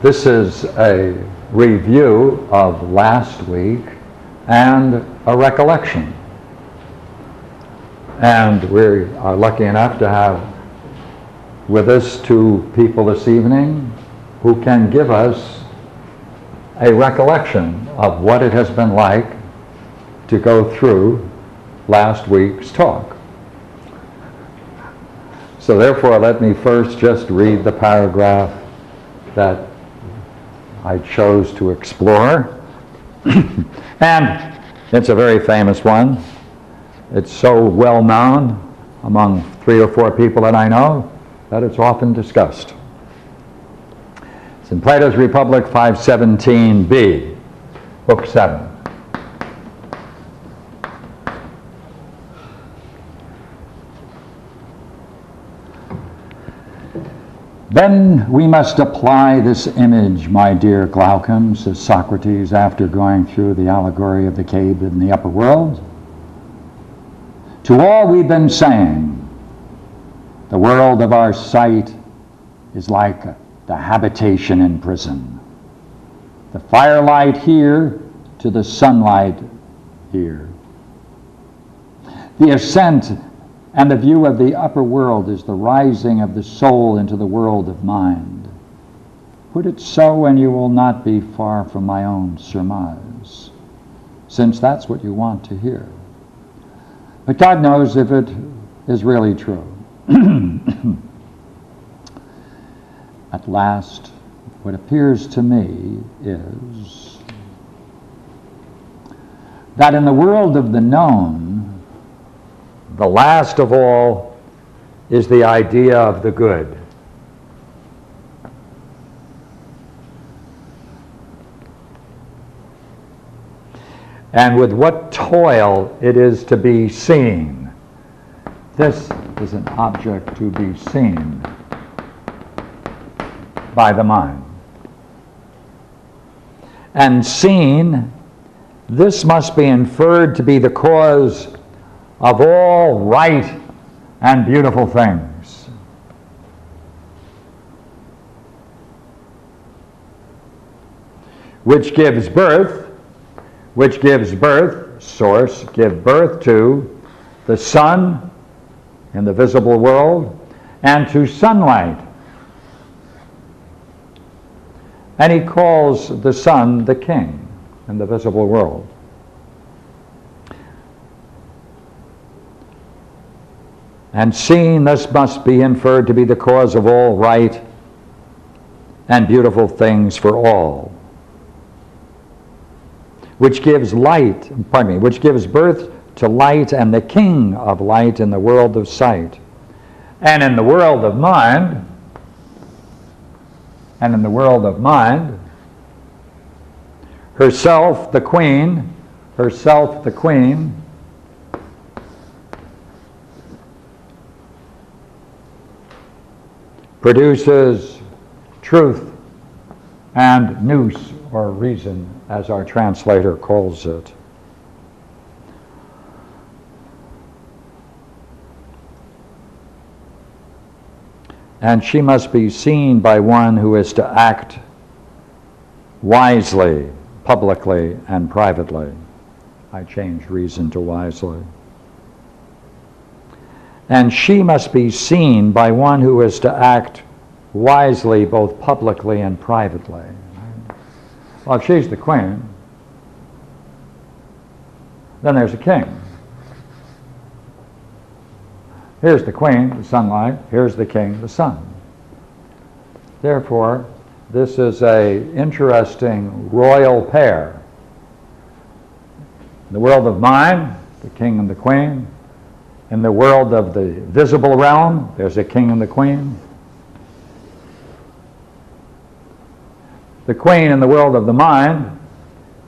This is a review of last week and a recollection. And we are lucky enough to have with us two people this evening who can give us a recollection of what it has been like to go through last week's talk. So therefore, let me first just read the paragraph that I chose to explore. and it's a very famous one. It's so well known among three or four people that I know that it's often discussed. It's in Plato's Republic 517b, Book 7. Then we must apply this image, my dear Glaucon, says Socrates after going through the allegory of the cave in the upper world, to all we've been saying. The world of our sight is like the habitation in prison. The firelight here to the sunlight here. The ascent and the view of the upper world is the rising of the soul into the world of mind. Put it so, and you will not be far from my own surmise, since that's what you want to hear. But God knows if it is really true. At last, what appears to me is that in the world of the known, the last of all is the idea of the good. And with what toil it is to be seen. This is an object to be seen by the mind. And seen, this must be inferred to be the cause of all right and beautiful things. Which gives birth, which gives birth, source, give birth to the sun in the visible world and to sunlight. And he calls the sun the king in the visible world. And seeing this must be inferred to be the cause of all right and beautiful things for all, which gives light, pardon me, which gives birth to light and the king of light in the world of sight. And in the world of mind, and in the world of mind, herself the queen, herself the queen, produces truth and nous, or reason, as our translator calls it. And she must be seen by one who is to act wisely, publicly, and privately. I changed reason to wisely and she must be seen by one who is to act wisely both publicly and privately. Well, if she's the queen, then there's a king. Here's the queen, the sunlight. Here's the king, the sun. Therefore, this is a interesting royal pair. In the world of mind, the king and the queen, in the world of the visible realm, there's a king and the queen. The queen in the world of the mind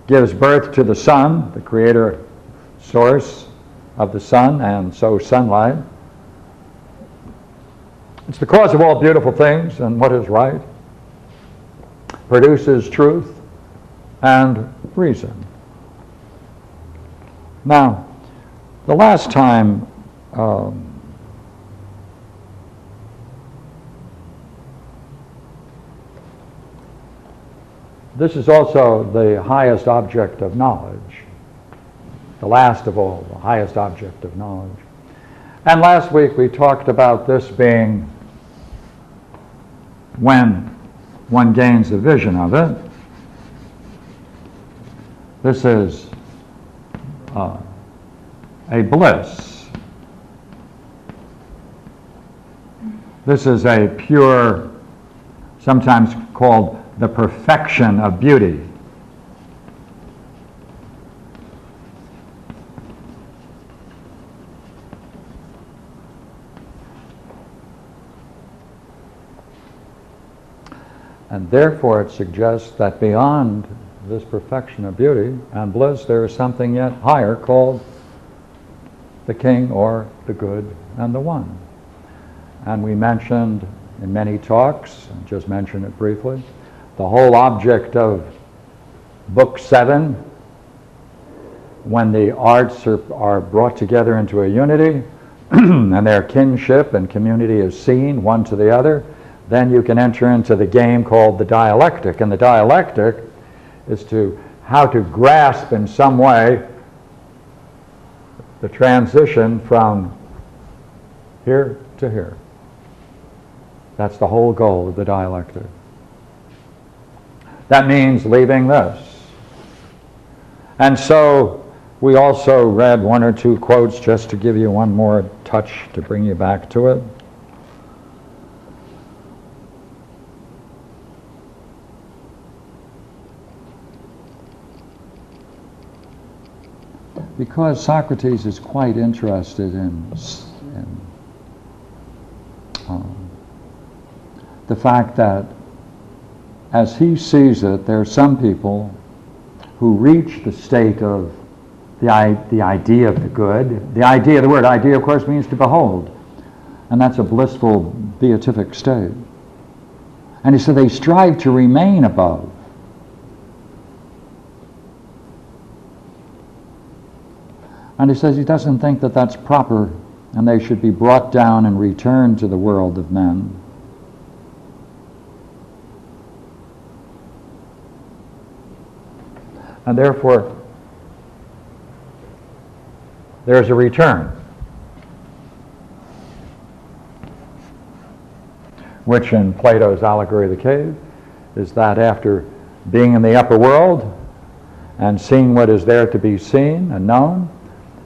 gives birth to the sun, the creator source of the sun, and so sunlight. It's the cause of all beautiful things and what is right, produces truth and reason. Now, the last time um, this is also the highest object of knowledge, the last of all, the highest object of knowledge. And last week we talked about this being when one gains a vision of it. This is uh, a bliss. This is a pure, sometimes called the perfection of beauty. And therefore, it suggests that beyond this perfection of beauty and bliss, there is something yet higher called the King or the Good and the One. And we mentioned in many talks, just mention it briefly, the whole object of Book 7, when the arts are, are brought together into a unity and their kinship and community is seen one to the other, then you can enter into the game called the dialectic. And the dialectic is to how to grasp in some way the transition from here to here. That's the whole goal of the dialectic. That means leaving this. And so we also read one or two quotes just to give you one more touch to bring you back to it. because Socrates is quite interested in, in um, the fact that as he sees it, there are some people who reach the state of the, the idea of the good. The idea, the word idea, of course, means to behold. And that's a blissful beatific state. And he said they strive to remain above. And he says he doesn't think that that's proper and they should be brought down and returned to the world of men. And therefore, there's a return, which in Plato's allegory of the cave is that after being in the upper world and seeing what is there to be seen and known,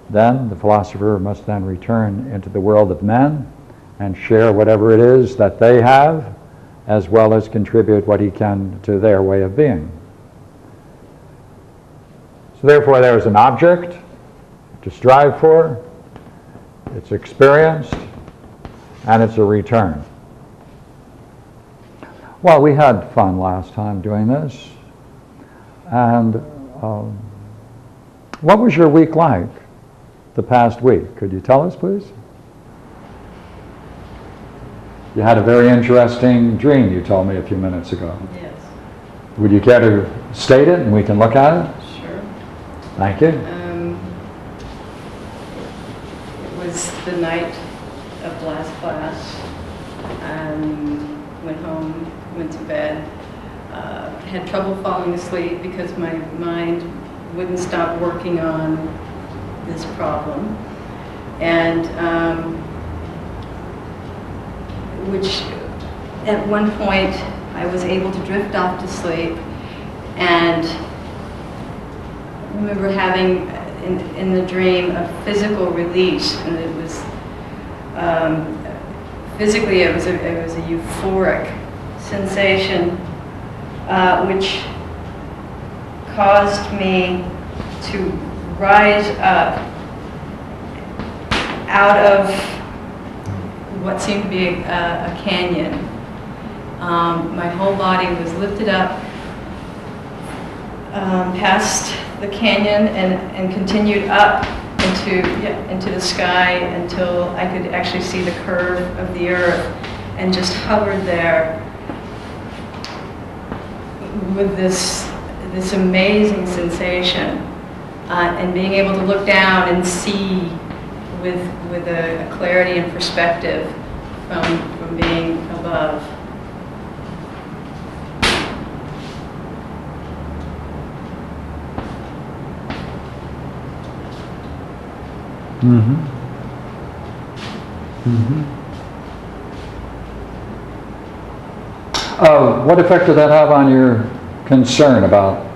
then the philosopher must then return into the world of men and share whatever it is that they have, as well as contribute what he can to their way of being. So therefore there is an object to strive for, it's experienced, and it's a return. Well, we had fun last time doing this. And um, what was your week like? the past week. Could you tell us, please? You had a very interesting dream, you told me a few minutes ago. Yes. Would you care to state it and we can look at it? Thank you. Um, it was the night of last class. Um, went home, went to bed. Uh, had trouble falling asleep because my mind wouldn't stop working on this problem. And um, which at one point I was able to drift off to sleep and remember having in, in the dream a physical release and it was um, physically it was a, it was a euphoric sensation uh, which caused me to rise up out of what seemed to be a, a canyon. Um, my whole body was lifted up um, past the canyon and, and continued up into, yeah, into the sky until I could actually see the curve of the earth and just hovered there with this, this amazing sensation uh, and being able to look down and see with, with a, a clarity and perspective from, from being above. Mm-hmm. Mm-hmm. Uh, what effect did that have on your concern about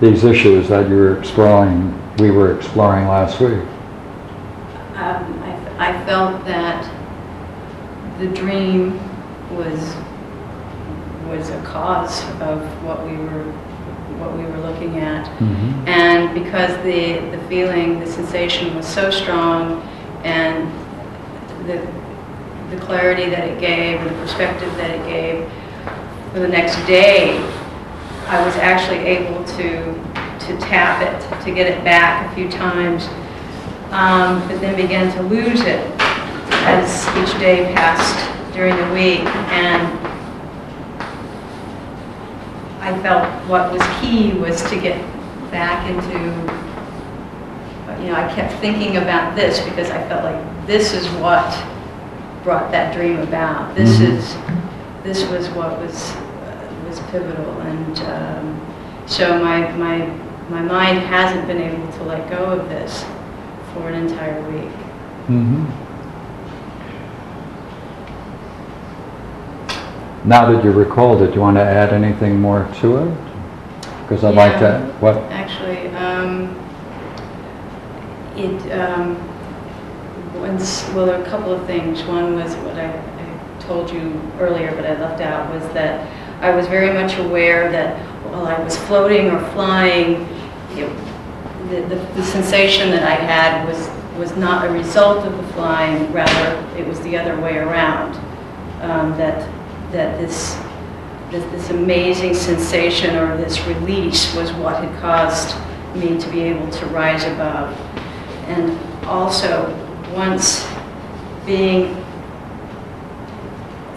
these issues that you were exploring, we were exploring last week? Um, I, I felt that the dream was, was a cause of what we were, what we were looking at. Mm-hmm. And because the, the feeling, the sensation was so strong and the, the clarity that it gave, and the perspective that it gave, for the next day, I was actually able to, to tap it, to get it back a few times, um, but then began to lose it as each day passed during the week. And I felt what was key was to get back into, you know, I kept thinking about this because I felt like this is what brought that dream about. This Mhm. is, this was what was, uh, was pivotal. And um, so my, my, my mind hasn't been able to let go of this for an entire week. Mm-hmm. Now that you recalled it, do you want to add anything more to it? Because I'd like Yeah. to, what, Actually, um, it, um, once, well, there are a couple of things. One was what I, I told you earlier, but I left out, was that I was very much aware that while I was floating or flying, you know, the, the, the sensation that I had was, was not a result of the flying, rather it was the other way around. Um, that, that this, this, this amazing sensation or this release was what had caused me to be able to rise above. And also, once being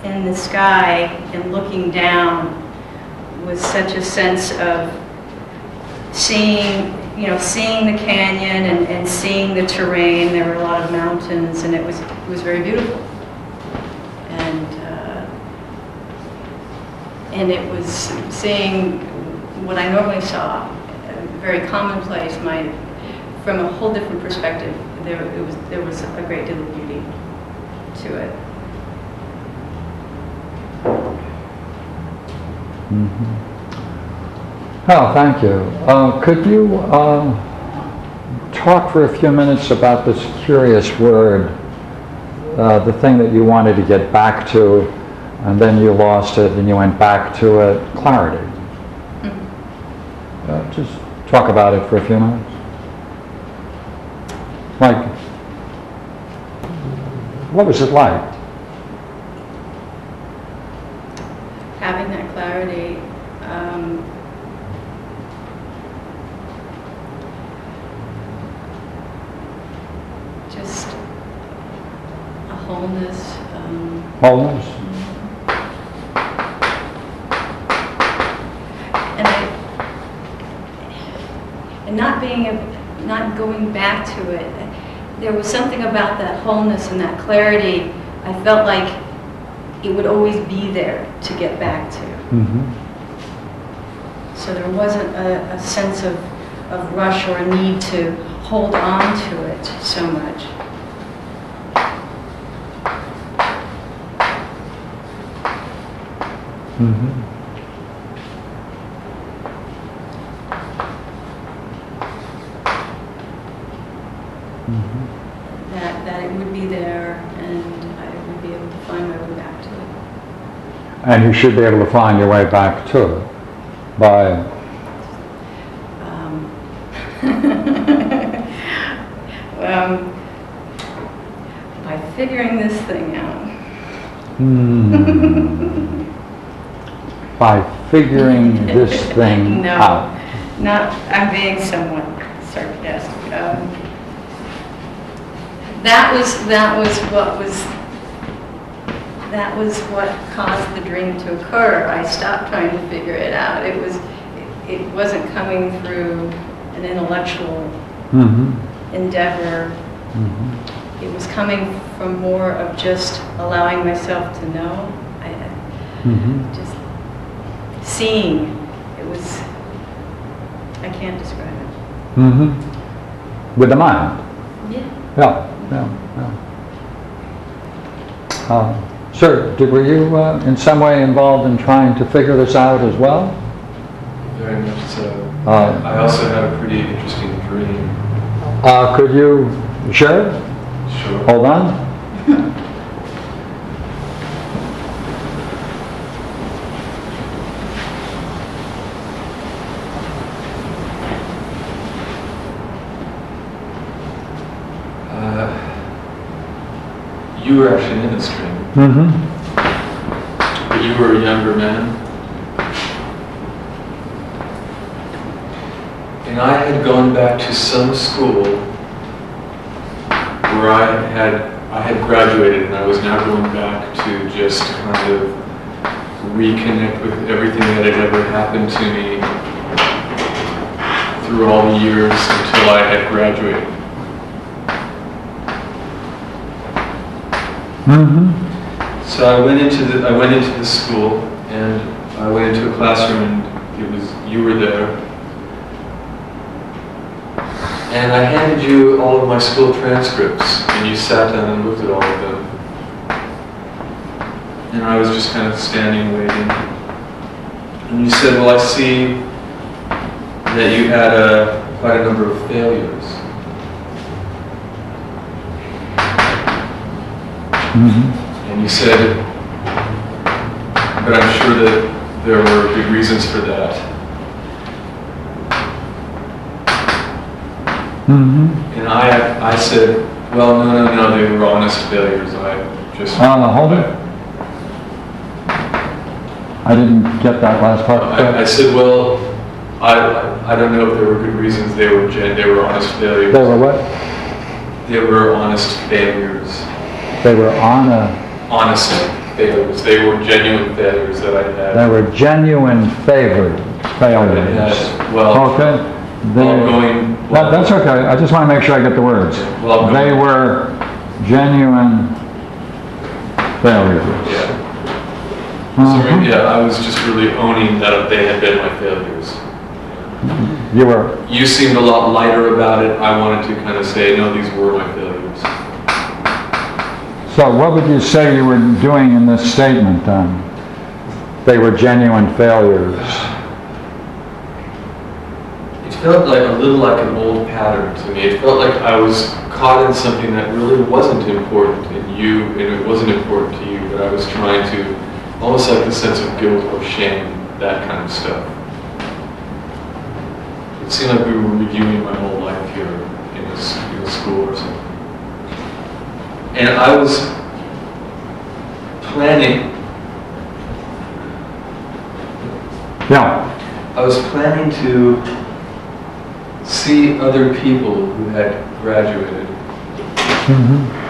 in the sky and looking down with such a sense of seeing, you know, seeing the canyon and, and seeing the terrain. There were a lot of mountains and it was, it was very beautiful. And, and it was seeing what I normally saw, very commonplace, my, from a whole different perspective. There, it was, there was a great deal of beauty to it. Hmm. oh, thank you. Uh, Could you uh, talk for a few minutes about this curious word, uh, the thing that you wanted to get back to, and then you lost it and you went back to it, clarity? Uh, Just talk about it for a few minutes. Like, what was it like? having that clarity, um, just a wholeness, um, Wholeness? and I, and not being, a- not going back to it. There was something about that wholeness and that clarity, I felt like it would always be there to get back to. Mm-hmm. So there wasn't a, a sense of, of rush or a need to hold on to it so much. Mm-hmm. That, that it would be there and I would be able to find my way back to it. And you should be able to find your way back to it by, Um, um, by figuring this thing out. hmm, by figuring this thing No. out. Not, I'm being somewhat sarcastic. Um, That was, that was what was, that was what caused the dream to occur. I stopped trying to figure it out. It was, it wasn't coming through an intellectual Mm-hmm. endeavor. Mm-hmm. It was coming from more of just allowing myself to know. I, Mm-hmm. just seeing. It was, I can't describe it. Mm-hmm. With the mind. Yeah. Yeah, yeah, yeah. Uh, Sir, did- were you uh, in some way involved in trying to figure this out as well? Very much so. Uh, I also had a pretty interesting dream. uh, Could you share? Sure. Hold on. Uh, you were actually in this dream, Mm-hmm. but you were a younger man. And I had gone back to some school where I had I had graduated and I was now going back to just kind of reconnect with everything that had ever happened to me through all the years until I had graduated. Mm-hmm. So I went into the I went into the school and I went into a classroom and it was you were there. And I handed you all of my school transcripts and you sat down and looked at all of them. And I was just kind of standing waiting. And you said, well, I see that you had a, quite a number of failures. Mm-hmm. And you said, but I'm sure that there were good reasons for that. Mm-hmm. And I, I said, well, no, no, no, they were honest failures. I just. Uh, hold it. I didn't get that last part. I, I said, well, I, I don't know if there were good reasons. They were gen, they were honest failures. They were what? They were honest failures. They were on a, Honest failures. They were genuine failures that I had. they were genuine favored failures. Well- Okay? They- Well, going. That, that's okay, I just want to make sure I get the words. Well, They were genuine failures. Yeah. So, Mhm. yeah, I was just really owning that they had been my failures. You were, You seemed a lot lighter about it. I wanted to kind of say, no, these were my failures. So what would you say you were doing in this statement then? They were genuine failures. It felt like a little like an old pattern to me. It felt like I was caught in something that really wasn't important in you, and it wasn't important to you, but I was trying to, almost like the sense of guilt or shame, that kind of stuff. It seemed like we were reviewing my whole life here in this, in a school or something. And I was planning, Yeah, I was planning to see other people who had graduated mhm.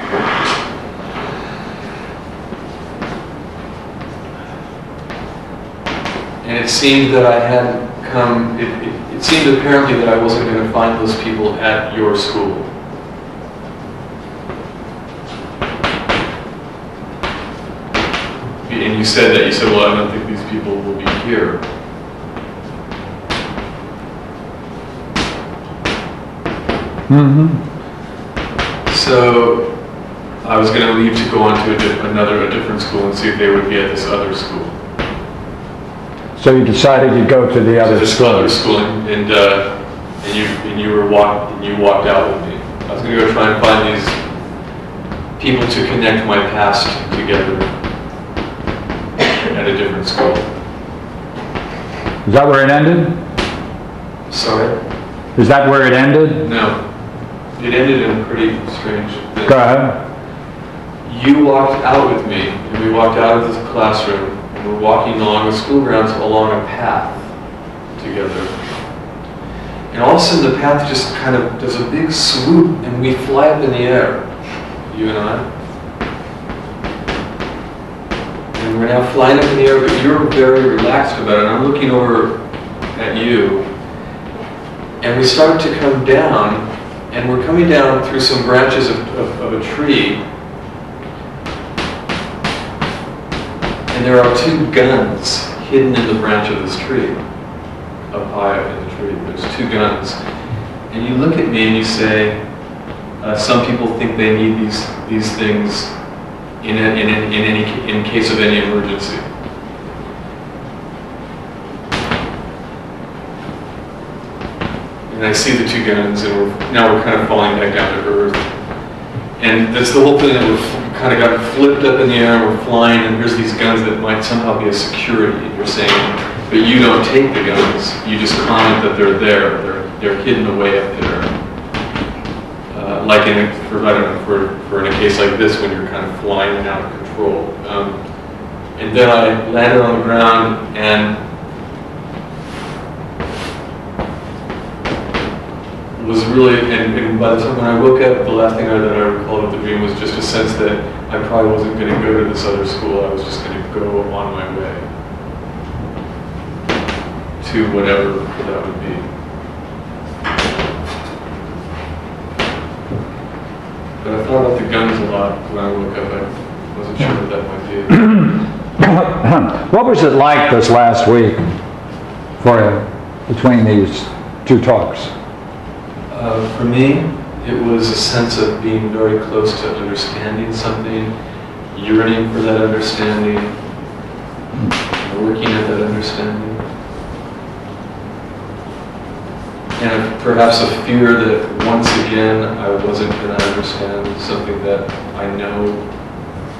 And it seemed that I had come, it, it, it seemed apparently that I wasn't going to find those people at your school. And you said that, you said, well, I don't think these people will be here. Mm-hmm. So I was going to leave to go on to a di- another, a different school and see if they would be at this other school. So you decided you'd go to the to other this other school? school, and, and, uh, and you, and you were walk, and you walked out with me. I was gonna go try and find these people to connect my past together at a different school. Is that where it ended? Sorry? Is that where it ended? No. It ended in a pretty strange thing. Go ahead. You walked out with me, and we walked out of this classroom, and we're walking along the school grounds along a path together. And all of a sudden, the path just kind of does a big swoop, and we fly up in the air, you and I. And we're now flying up in the air, but you're very relaxed about it. And I'm looking over at you, and we start to come down, and we're coming down through some branches of, of, of a tree, And there are two guns hidden in the branch of this tree, up high up in the tree. There's two guns. And you look at me and you say, Uh, some people think they need these, these things in, a, in, a, in any, in case of any emergency. And I see the two guns, and we're, now we're kind of falling back down to earth. And that's the whole thing that we've kind of got flipped up in the air, and we're flying, and here's these guns that might somehow be a security. And you're saying, but you don't take the guns. You just comment that they're there. They're, they're hidden away up there. Like in a, for, I don't know, for, for in a case like this, when you're kind of flying out of control. Um, and then I landed on the ground, and was really, and, and by the time when I woke up, the last thing I, that I recalled of the dream was just a sense that I probably wasn't going to go to this other school. I was just going to go on my way to whatever that would be. But I thought about the guns a lot when I woke up. I wasn't sure what that might be. What was it like this last week for you, between these two talks? Uh, for me, it was a sense of being very close to understanding something, yearning for that understanding, working at that understanding. And perhaps a fear that once again I wasn't going to understand something that I know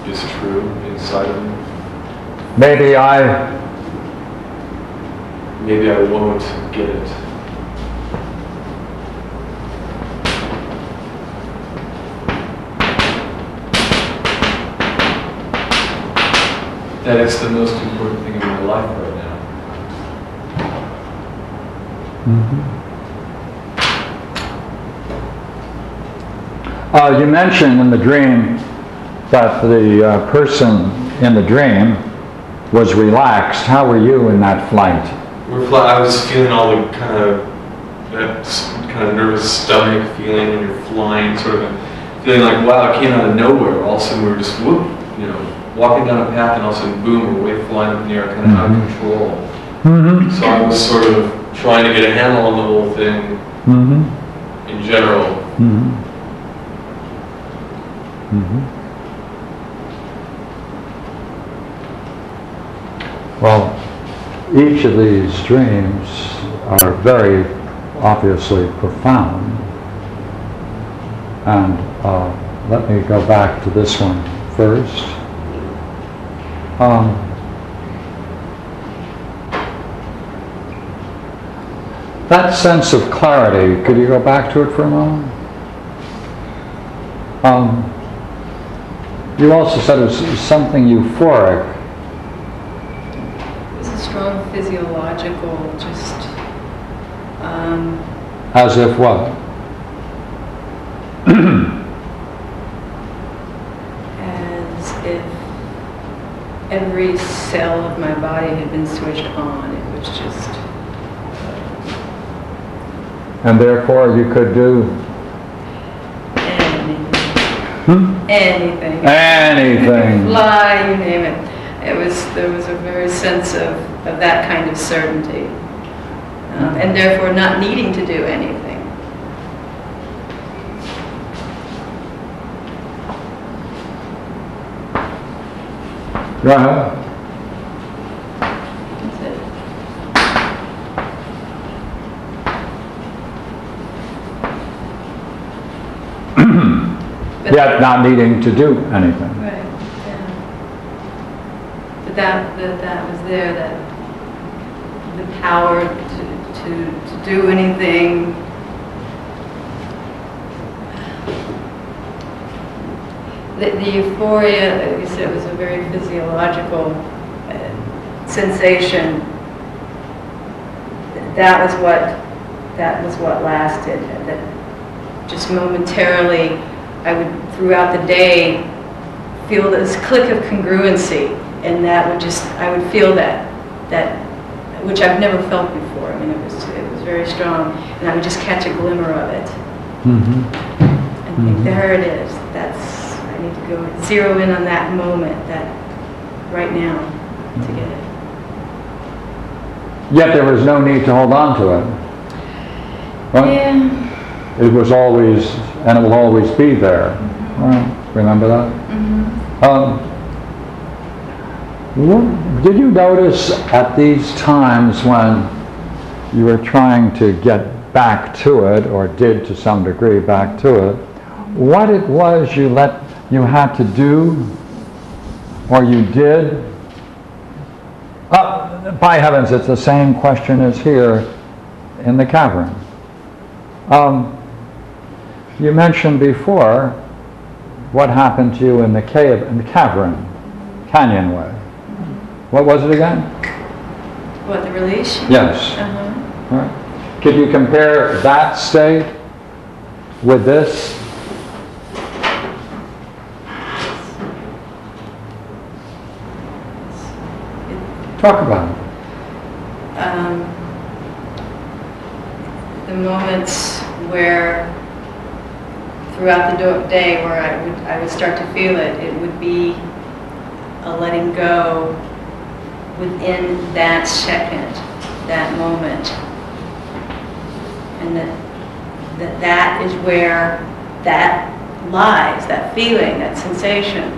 is true inside of me. Maybe I, Maybe I won't get it. That it's the most important thing in my life right now. Mm-hmm. Uh, you mentioned in the dream that the uh, person in the dream was relaxed. How were you in that flight? I was feeling all the kind of that kind of nervous stomach feeling when you're flying, sort of a feeling like wow, it came out of nowhere. All of a sudden we were just whoop, you know, walking down a path, and all of a sudden boom, we're way flying up in the air, kind of out of control. Mm-hmm. So I was sort of trying to get a handle on the whole thing Mm-hmm. in general. Mm-hmm. Mm-hmm. Well, each of these dreams are very obviously profound. And uh, let me go back to this one first. Um, that sense of clarity, could you go back to it for a moment? Um, you also said it was something euphoric. It's a strong physiological, just, um, As if what? as if every cell of my body had been switched on. It was just, And therefore you could do hmm? anything. anything. Fly, you name it. It was, there was a very sense of, of that kind of certainty. Um, And therefore not needing to do anything. Go ahead. That's it. But Yet not needing to do anything. Right, yeah. But that, that, that was there, that the power to, to, to do anything. The, the euphoria, you said, was a very physiological uh, sensation. That was what, that was what lasted, that just momentarily, I would, throughout the day, feel this click of congruency, and that would just, I would feel that, that, which I've never felt before. I mean, it was, it was very strong, and I would just catch a glimmer of it, Mhm. and think, Mhm. there it is. That's, I need to go zero in on that moment, that, right now, to get it. Yet there was no need to hold on to it. Right? Yeah. It was always, and it will always be there. Right, Remember that? Um, what- Did you notice at these times when you were trying to get back to it, or did to some degree back to it, what it was you let, you had to do, or you did? Uh, By heavens, it's the same question as here in the cavern. Um, You mentioned before what happened to you in the cave, in the cavern, canyon way. What was it again? What, the release? Yes. Uh-huh. All right. Could you compare that state with this? Talk about it. um, the moments where throughout the day where I would, I would start to feel it, it would be a letting go within that second, that moment. And that, that that is where that lies, that feeling, that sensation.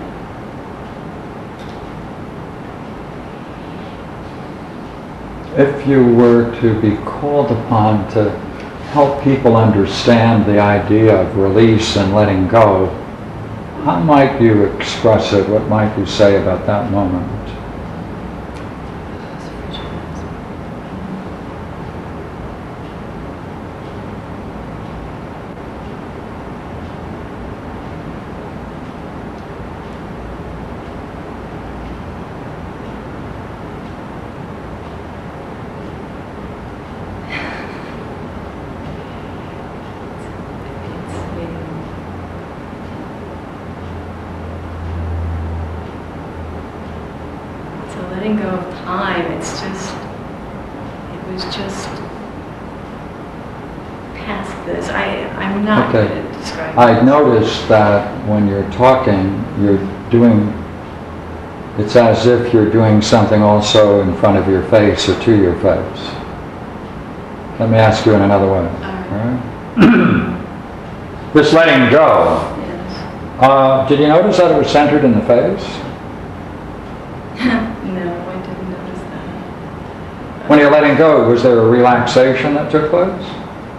If you were to be called upon to help people understand the idea of release and letting go, how might you express it? What might you say about that moment? It's a letting go of time. It's just, it was just past this. I, I'm not Okay. good at describing. I've noticed that when you're talking, you're doing, it's as if you're doing something also in front of your face or to your face. Let me ask you in another way. All right? This letting go, Yes. uh, did you notice that it was centered in the face? No, I didn't notice that. When you're letting go, was there a relaxation that took place?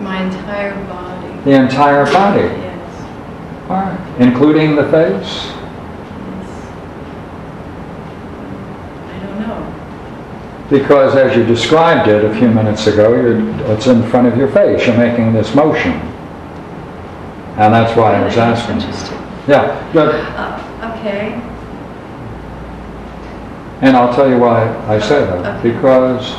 My entire body. The entire body, Yes. all right, including the face? Yes. I don't know. Because as you described it a few minutes ago, you're, it's in front of your face, you're making this motion. And that's why I was asking. Interesting. Yeah, good. Uh, okay. And I'll tell you why I say that. Okay. Because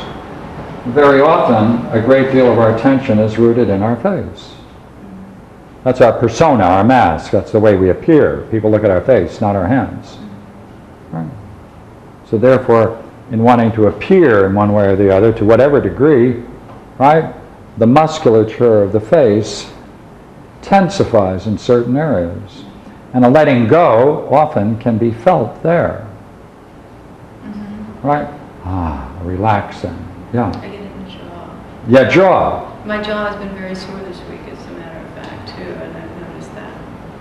very often, a great deal of our attention is rooted in our face. That's our persona, our mask. That's the way we appear. People look at our face, not our hands. Right. So therefore, in wanting to appear in one way or the other, to whatever degree, right, the musculature of the face tensifies in certain areas. And a letting go often can be felt there. Right? Ah, relaxing. Yeah. I get it in jaw. Yeah, jaw. My jaw has been very sore this week, as a matter of fact, too, and I've noticed that.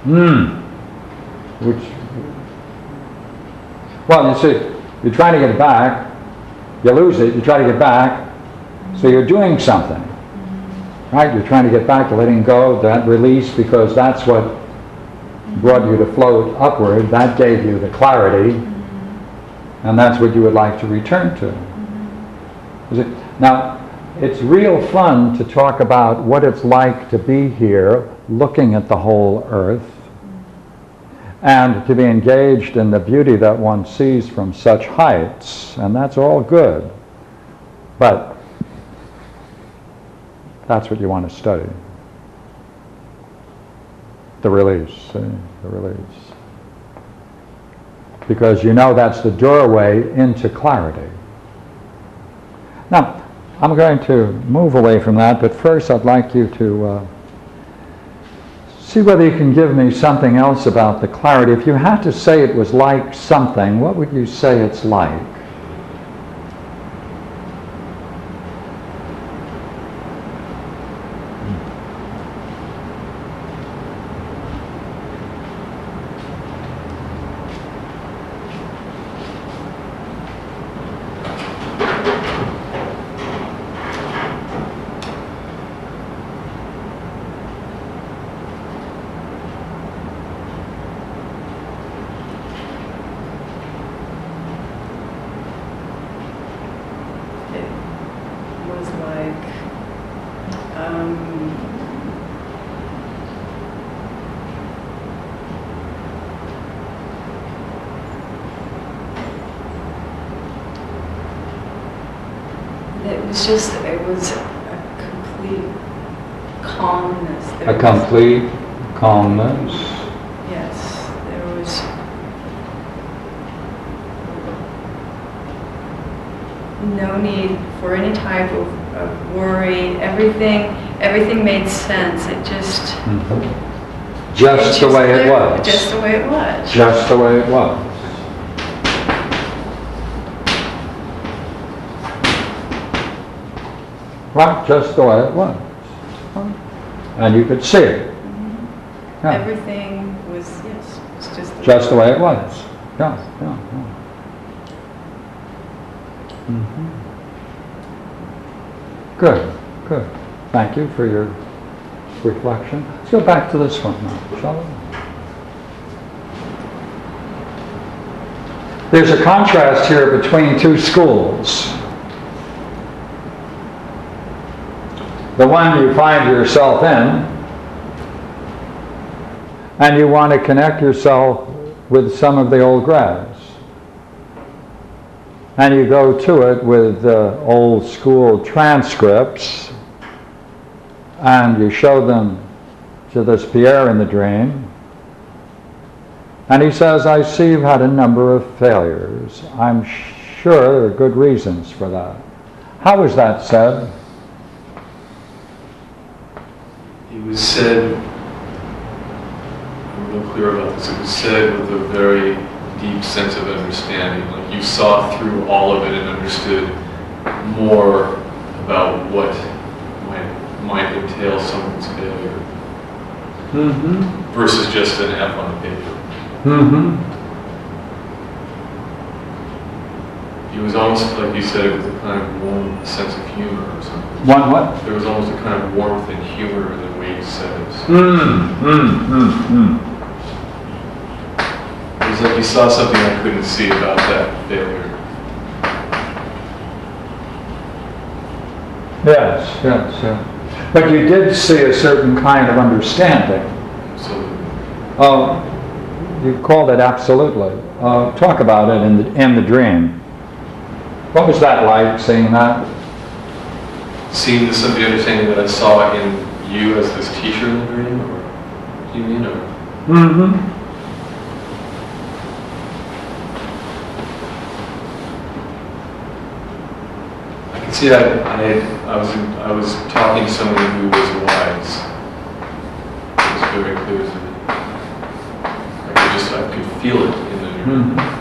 Hmm. Which, well, you see, you're trying to get it back, you lose it, you try to get back, so you're doing something. Right? You're trying to get back to letting go, that release, because that's what brought you to float upward, that gave you the clarity, and that's what you would like to return to. It- Now, it's real fun to talk about what it's like to be here, looking at the whole earth, and to be engaged in the beauty that one sees from such heights, and that's all good. But that's what you want to study. The release, see, the release. Because you know that's the doorway into clarity. Now, I'm going to move away from that, but first I'd like you to uh, see whether you can give me something else about the clarity. If you had to say it was like something, what would you say it's like? it was just, it was a complete calmness. There A was- complete calmness. Yes, there was. No need for any type of, of worry. Everything, everything made sense. It just. Mhm. Just the way it was. Just the way it was. Just the way it was. Right, just the way it was. And you could see it. Yeah, Everything was, yes, just. just the way it was. Yeah, yeah, yeah. Mhm. Good, good. Thank you for your reflection. Let's go back to this one now, shall we? There's a contrast here between two schools. The one you find yourself in, and you want to connect yourself with some of the old grads. And you go to it with uh, old school transcripts, and you show them to this Pierre in the dream, and he says, I see you've had a number of failures. I'm sure there are good reasons for that. How was that said? It was said, I'm real clear about this, it was said with a very deep sense of understanding. Like you saw through all of it and understood more about what might, might entail someone's failure Mm-hmm. versus just an F on the paper. Mm-hmm. It was almost like you said, it was a kind of warm sense of humor or something. One what? There was almost a kind of warmth and humor in the way he said it. Mm, mm, mm, mm. It was like you saw something I couldn't see about that failure. Yes, yes, yes. But you did see a certain kind of understanding. So Uh, you called it absolutely. Uh, talk about it in the, in the dream. What was that like, seeing that? seeing the understanding that I saw in you as this teacher in the dream, or do you mean, or Mm-hmm. I can see that I, I was I was talking to someone who was wise. It was very clear to me. I could just I could feel it in the dream. Mm-hmm.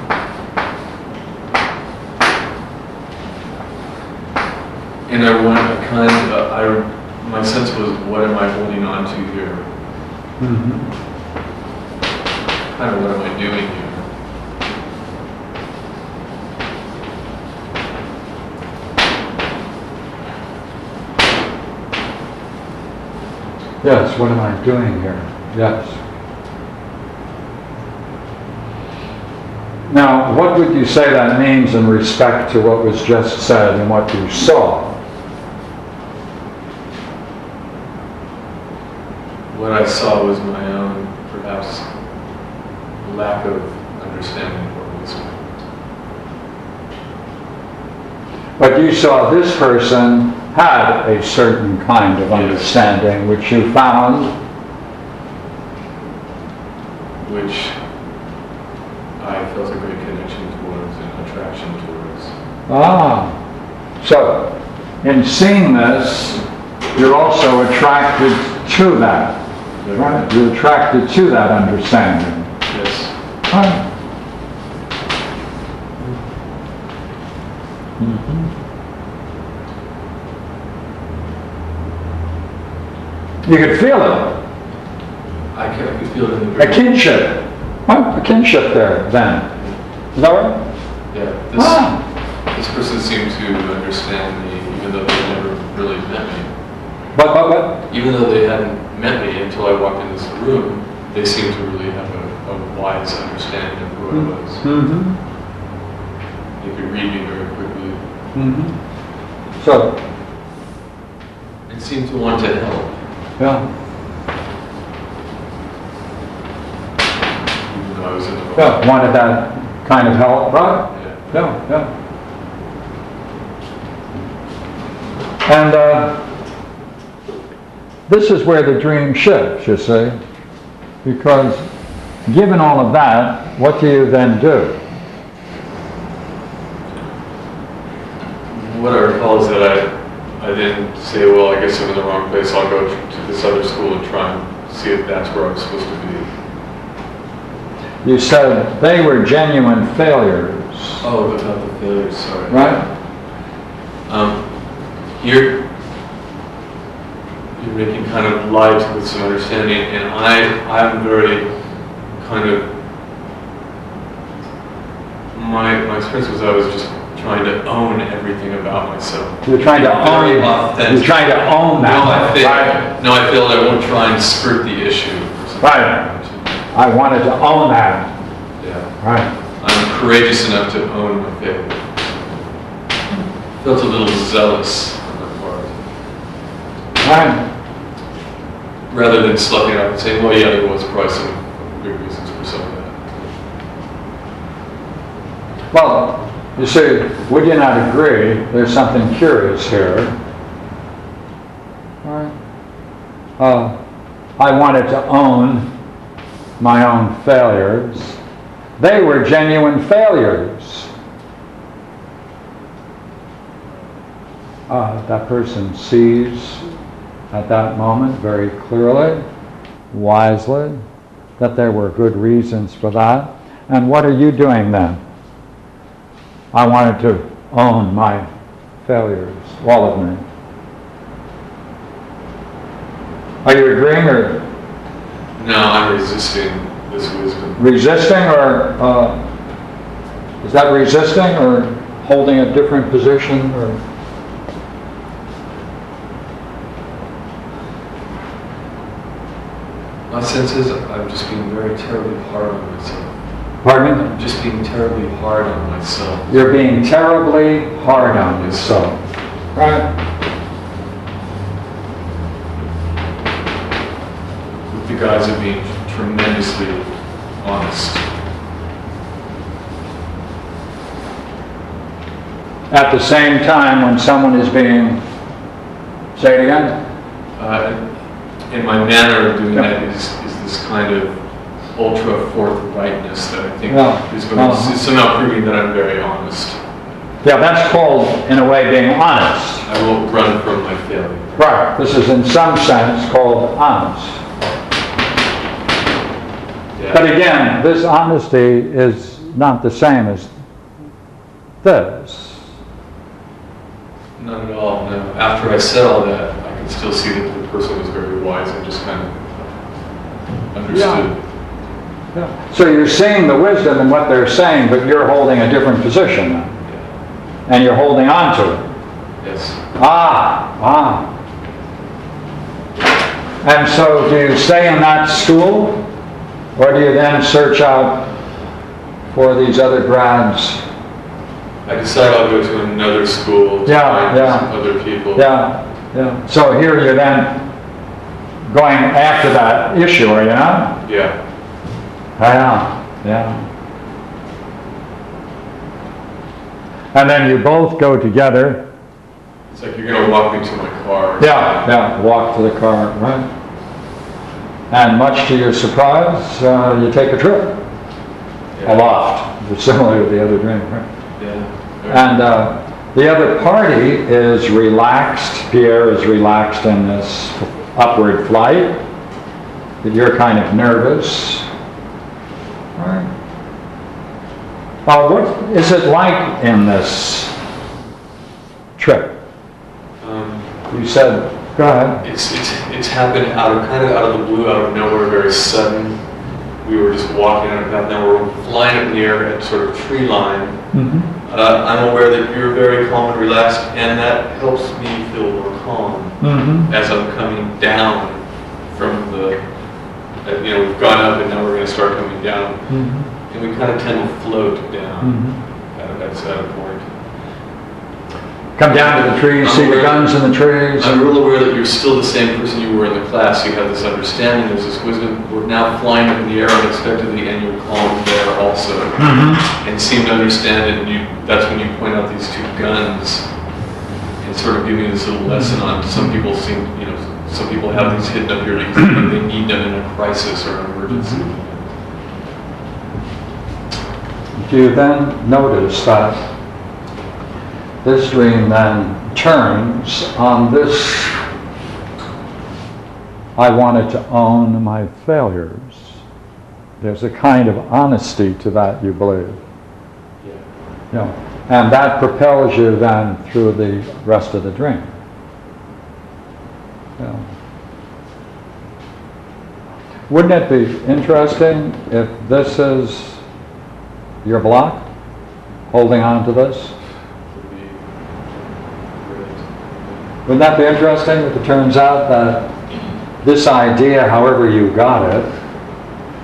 And I want a kind of, I, my sense was, what am I holding on to here? Mm-hmm. Kind of what am I doing here? Yes, what am I doing here? Yes. Now, what would you say that means in respect to what was just said and what you saw? What I saw was my own, perhaps, lack of understanding or wisdom. But you saw this person had a certain kind of Yes. understanding, which you found, which I felt a great connection towards and attraction towards. ah. So, in seeing this, you're also attracted to that, right? You're attracted to that understanding. Yes. Right. Mhm. You could feel it, I could feel it in the a kinship, right? A kinship there then. Is that right? Yeah. This, Ah, this person seemed to understand me, even though they never really met me. but, but, but, Even though they hadn't met me until I walked in this room, they seemed to really have a, a wise understanding of who I was. mm-hmm, They could read me very quickly mm-hmm. So, and seemed to want to help, yeah, even though I was in the yeah, wanted that kind of help, right? Yeah. Yeah, yeah. And uh, this is where the dream shifts, you see, because given all of that, what do you then do? What I recall is that I, I didn't say, well, I guess I'm in the wrong place, I'll go to this other school and try and see if that's where I'm supposed to be. You said they were genuine failures, Oh, about the failures, sorry. right? Um, you're, you're making kind of light with some understanding, and I, I'm very kind of, my, my experience was I was just trying to own everything about myself. You're trying to own, authentic. you're trying to own that. No, I feel, right? no, I feel I won't try and skirt the issue. Right. I wanted to own that, Yeah. right? I'm courageous enough to own my failure. Felt a little zealous on my part. Right? Rather than sloughing it off and saying, well, yeah, there was probably some good reasons for some of that. Well, you see, would you not agree, there's something curious here? Uh, I wanted to own my own failures. They were genuine failures. Uh, that person sees at that moment very clearly, wisely, that there were good reasons for that. And what are you doing then? I wanted to own my failures, all of me. Are you agreeing or No, I'm resisting this wisdom. resisting or, uh, is that resisting or holding a different position or? My sense is I'm just being very terribly hard on myself. Pardon me? I'm just being terribly hard on myself. You're being terribly hard on yourself. Right? With the guise of being tremendously honest. At the same time, when someone is being, say it again? Uh, and my manner of doing that is, is this kind of ultra forthrightness that I think Yeah. is, going, Uh-huh. is somehow proving that I'm very honest. Yeah, that's called, in a way, being honest. I won't run from my failure. Right, this is in some sense called honest. Yeah. But again, this honesty is not the same as this. Not at all, no. After I said all that, I can still see that the person was very wise and just kind of understood. So you're seeing the wisdom in what they're saying, but you're holding a different position Yeah. and you're holding on to it. Yes. Ah, ah. And so do you stay in that school, or do you then search out for these other grads? I decided I'll go to another school to Yeah, find yeah. other people. Yeah, yeah. So here you're then going after that issue, are you not? Yeah. Yeah, yeah. And then you both go together. It's like you're gonna walk me to my car. Yeah, yeah, walk to the car, right? And much to your surprise, uh, you take a trip Yeah. aloft, similar to the other dream, right? Yeah. And uh, the other party is relaxed. Pierre is relaxed in this upward flight. that you're kind of nervous. Right. Uh, what is it like in this trip? Um, You said, go ahead. It's, it's, it's happened out of, kind of out of the blue, out of nowhere, very sudden. We were just walking on a path, now we're flying up in the air at sort of tree line. Mhm. Uh, I'm aware that you're very calm and relaxed, and that helps me feel more calm Mhm. as I'm coming down from the, uh, you know, we've gone up and now we're gonna start coming down. Mhm. And we kind of tend to float down Mhm. at, a- at a- at point. Come down to the trees, see the guns in the trees. I'm real aware that you're still the same person you were in the class. You have this understanding, there's this wisdom. We're now flying up in the air unexpectedly, and you're calm there also, Mhm. and seem to understand it. And you, that's when you point out these two guns. And sort of giving this little lesson on, some people seem, you know, some people have these hidden up here because they need them in a crisis or an emergency. Do you then notice that this dream then turns on this, I wanted to own my failures. There's a kind of honesty to that, you believe. Yeah. You know, and that propels you then through the rest of the dream. Yeah. Wouldn't it be interesting if this is your block, holding on to this? Wouldn't that be interesting if it turns out that this idea, however you got it,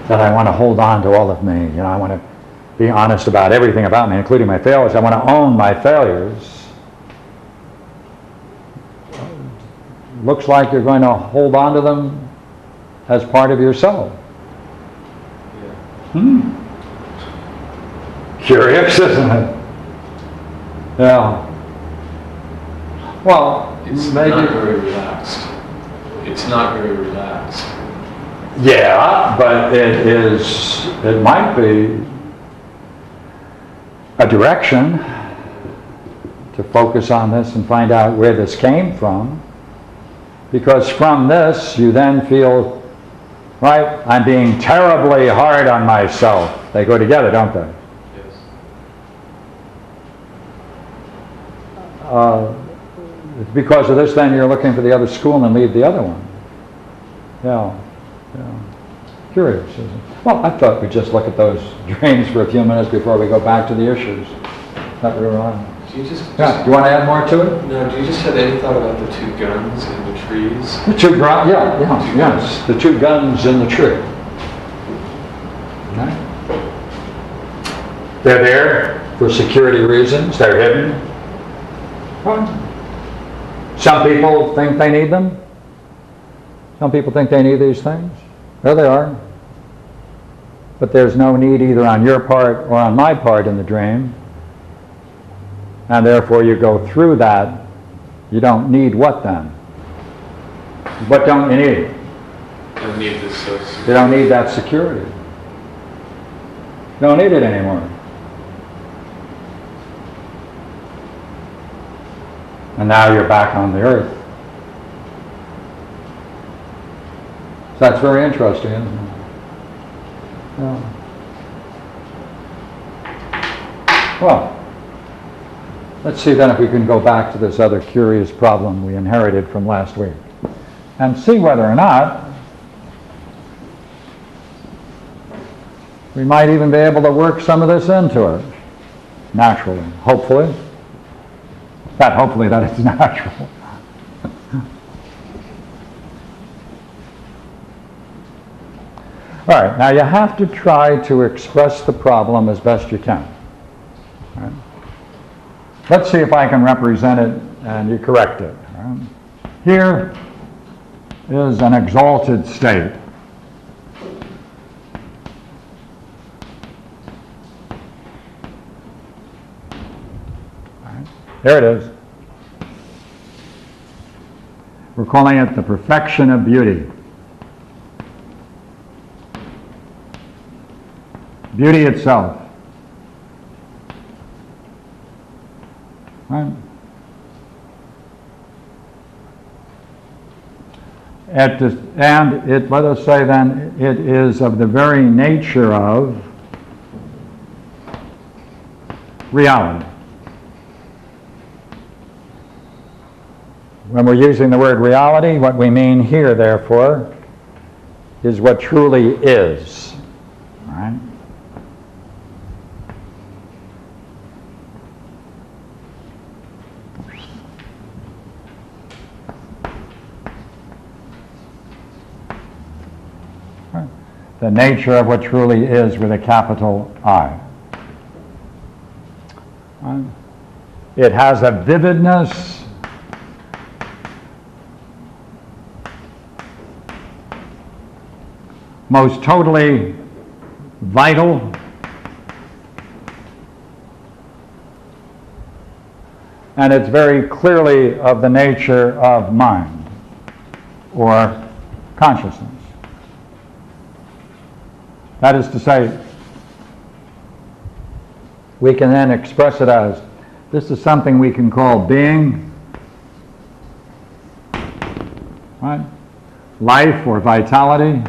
that I want to hold on to all of me, you know, I want to be honest about everything about me, including my failures, I want to own my failures, looks like you're going to hold on to them as part of yourself. Yeah. Hmm. Curious, isn't it? Yeah. Well, It's maybe. not very relaxed. It's not very relaxed. Yeah, but it is, it might be a direction to focus on this and find out where this came from. Because from this, you then feel, right, I'm being terribly hard on myself. They go together, don't they? Yes. Uh, because of this, then you're looking for the other school and leave the other one. Yeah, yeah. Curious, isn't? Well, I thought we'd just look at those dreams for a few minutes before we go back to the issues that we were on. Do you just, Yeah, do you want to add more to it? no, do you just have any thought about the two guns in the trees? The two, gro- yeah, yeah, two yes, the two guns in the tree. Okay. They're there for security reasons, they're hidden. Right. Some people think they need them. Some people think they need these things. There they are. But there's no need either on your part or on my part in the dream. And therefore you go through that. You don't need what then? What don't you need? I need this, You don't need that security. You don't need it anymore. And now you're back on the earth. That's very interesting? Yeah. Well, let's see then if we can go back to this other curious problem we inherited from last week and see whether or not we might even be able to work some of this into it naturally, hopefully. That hopefully that it's natural. All right, now you have to try to express the problem as best you can. Right? Let's see if I can represent it and you correct it. right? Here is an exalted state. There it is. We're calling it the perfection of beauty. Beauty itself. Right? At and it, let us say then, it is of the very nature of reality. When we're using the word reality, what we mean here, therefore, is what truly is. Right? The nature of what truly is with a capital I. It has a vividness. Most totally vital. and it's very clearly of the nature of mind or consciousness. That is to say, we can then express it as this is something we can call being, right? Life or vitality.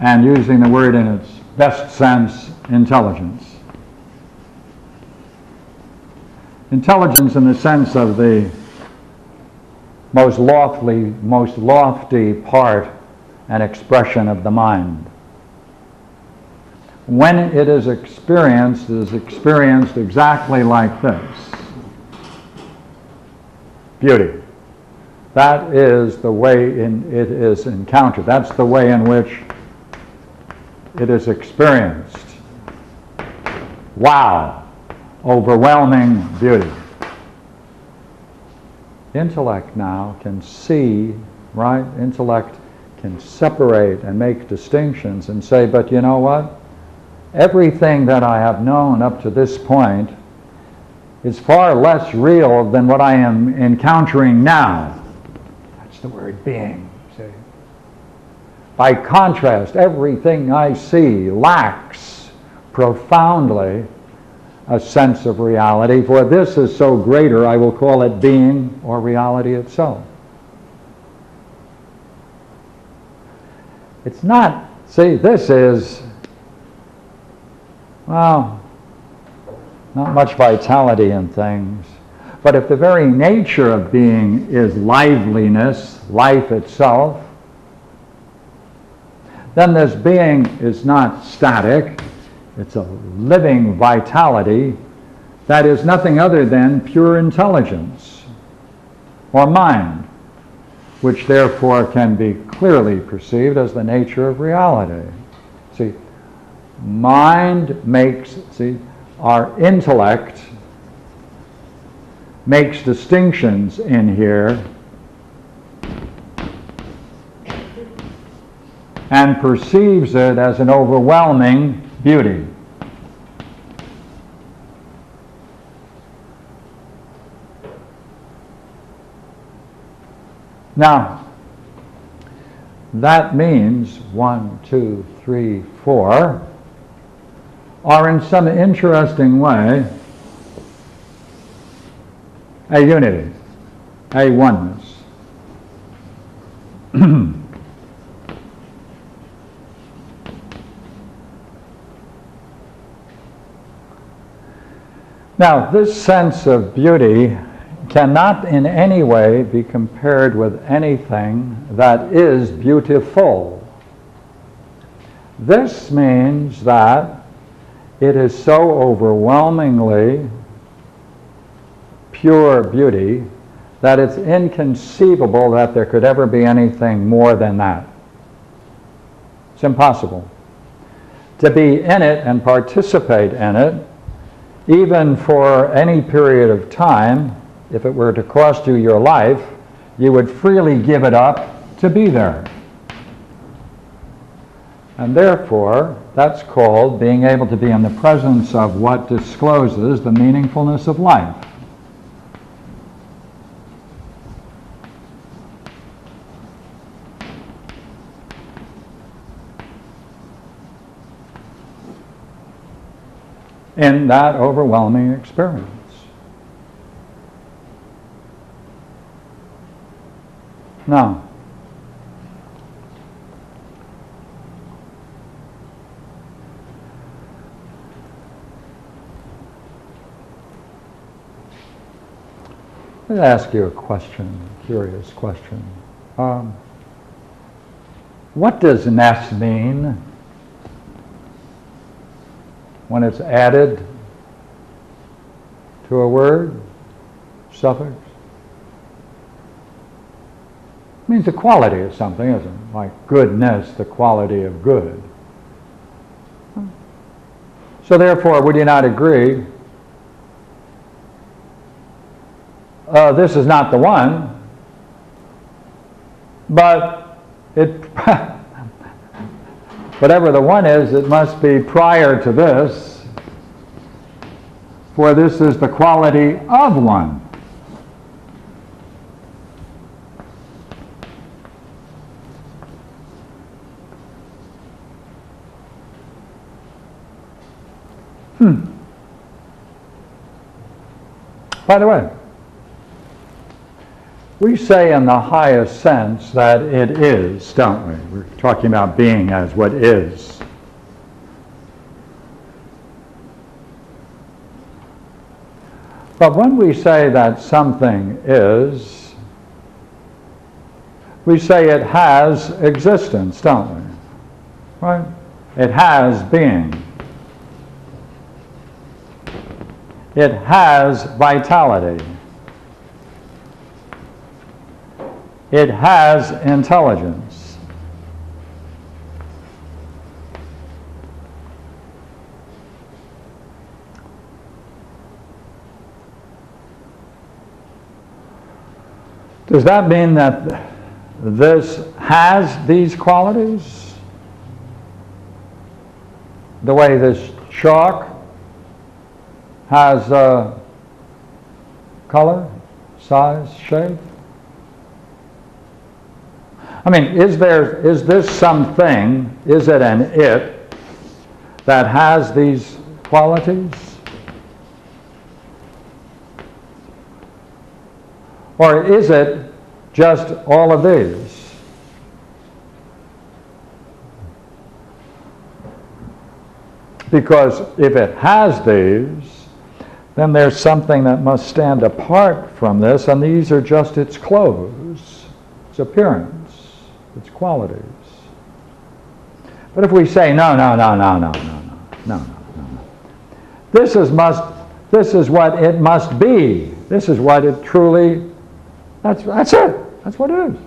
And using the word in its best sense, intelligence. Intelligence in the sense of the most lofty, most lofty part and expression of the mind. When it is experienced, it is experienced exactly like this. Beauty. That is the way in, it is encountered. That's the way in which it is experienced. Wow, overwhelming beauty. Intellect now can see, right? Intellect can separate and make distinctions and say, but you know what? Everything that I have known up to this point is far less real than what I am encountering now. That's the word being. See? By contrast, everything I see lacks profoundly a sense of reality, for this is so greater, I will call it being or reality itself. It's not, see, this is, well, not much vitality in things. But if the very nature of being is liveliness, life itself, then this being is not static, it's a living vitality that is nothing other than pure intelligence or mind, which therefore can be clearly perceived as the nature of reality. See, mind makes, see, our intellect makes distinctions in here and perceives it as an overwhelming beauty. Now, that means one, two, three, four are in some interesting way a unity, a oneness. now, this sense of beauty cannot in any way be compared with anything that is beautiful. This means that it is so overwhelmingly pure beauty that it's inconceivable that there could ever be anything more than that. It's impossible. To be in it and participate in it, even for any period of time, if it were to cost you your life, you would freely give it up to be there. And therefore, that's called being able to be in the presence of what discloses the meaningfulness of life. In that overwhelming experience. Now, Let me ask you a question, curious question. Um, what does ness mean when it's added to a word, suffix? It means the quality of something, isn't it? Like goodness, the quality of good. So therefore, would you not agree uh, this is not the one, but it, whatever the one is, it must be prior to this, for this is the quality of one. Hmm. By the way, we say in the highest sense that it is, don't we? We're talking about being as what is. But when we say that something is, we say it has existence, don't we? Right? It has being. It has vitality. It has intelligence. Does that mean that this has these qualities? The way this chalk has uh, color, size, shape? I mean, is there, is this something, is it an it that has these qualities? Or is it just all of these? Because if it has these, then there's something that must stand apart from this, and these are just its clothes, its appearance, its qualities. But if we say, no, no, no, no, no, no, no, no, no, no, this is must, this is what it must be. This is what it truly, that's, that's it. That's what it is.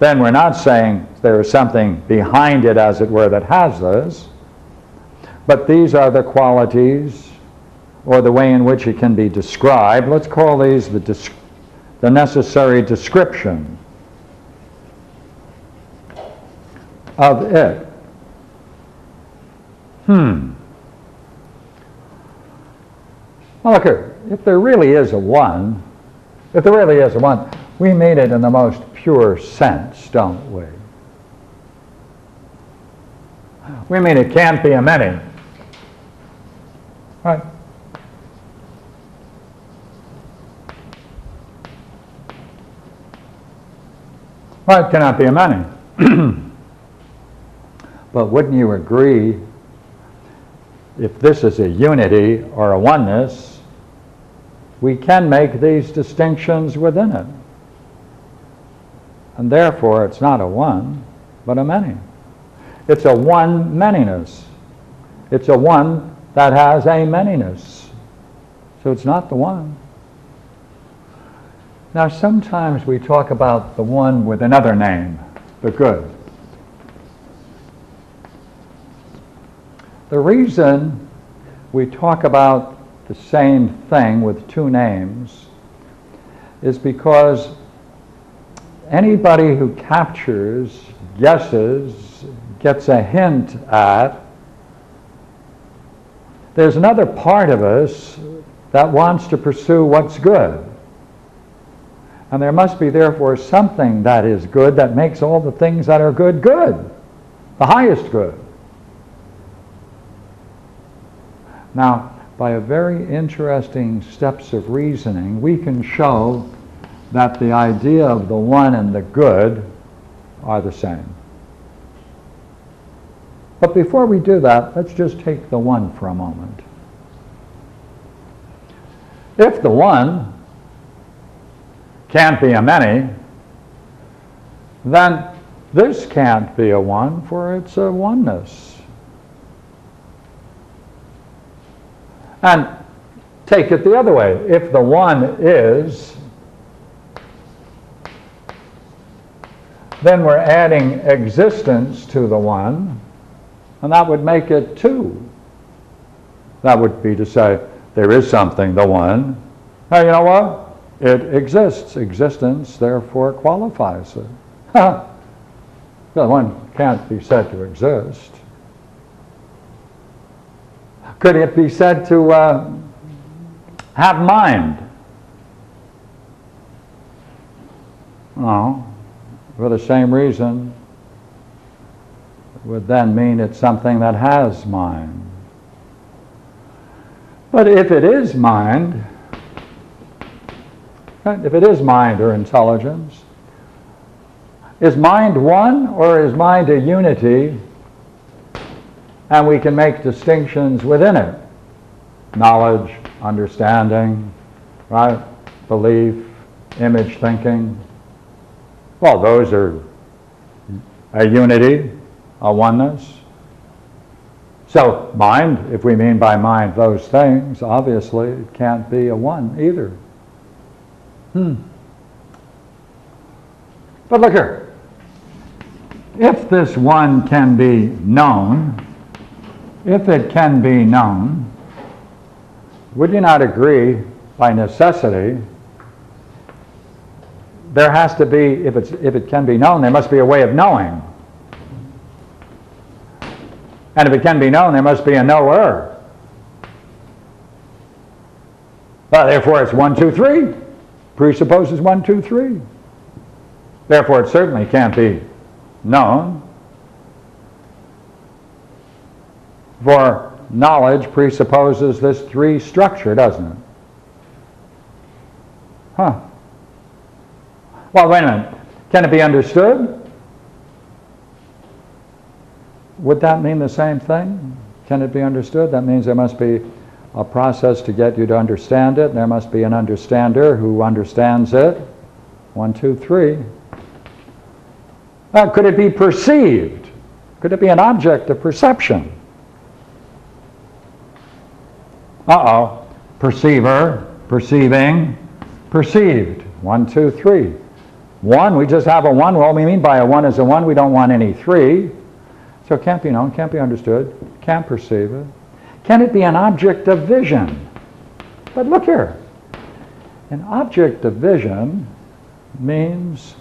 Then we're not saying there is something behind it, as it were, that has this. But these are the qualities or the way in which it can be described. Let's call these the, dis- the necessary description of it. Hmm. Well, look here. If there really is a one, if there really is a one, we mean it in the most pure sense, don't we? We mean it can't be a many. Right? It cannot be a many. but wouldn't you agree if this is a unity or a oneness, we can make these distinctions within it. And therefore, it's not a one, but a many. It's a one manyness. It's a one that has a manyness. So it's not the one. Now, sometimes we talk about the one with another name, the good. The reason we talk about the same thing with two names is because anybody who captures, guesses, gets a hint at, there's another part of us that wants to pursue what's good. And there must be, therefore, something that is good that makes all the things that are good good, the highest good. Now, by a very interesting steps of reasoning, we can show that the idea of the one and the good are the same. But before we do that, let's just take the one for a moment. If the one can't be a many, then this can't be a one, for it's a oneness. And take it the other way. If the one is, then we're adding existence to the one, and that would make it two. That would be to say, there is something, the one. Now, you know what? It exists. Existence, therefore, qualifies it. the one can't be said to exist. Could it be said to uh, have mind? No, for the same reason, would then mean it's something that has mind. But if it is mind, if it is mind or intelligence, is mind one or is mind a unity and we can make distinctions within it? Knowledge, understanding, right? Belief, image thinking. Well, those are a unity, a oneness. So, mind, if we mean by mind those things, obviously it can't be a one either. Hmm. But look here. If this one can be known, if it can be known, would you not agree by necessity there has to be, if, it's, if it can be known, there must be a way of knowing. And if it can be known, there must be a knower. Well, therefore, it's one, two, three. Presupposes one, two, three. Therefore, it certainly can't be known. For knowledge presupposes this three structure, doesn't it? Huh. Well, wait a minute. Can it be understood? Would that mean the same thing? Can it be understood? That means there must be a process to get you to understand it. There must be an understander who understands it. One, two, three. Uh, could it be perceived? Could it be an object of perception? Uh oh. Perceiver, perceiving, perceived. One, two, three. One, we just have a one. Well, we mean by a one is a one. We don't want any three. So it can't be known, can't be understood, can't perceive it. Can it be an object of vision? But look here. An object of vision means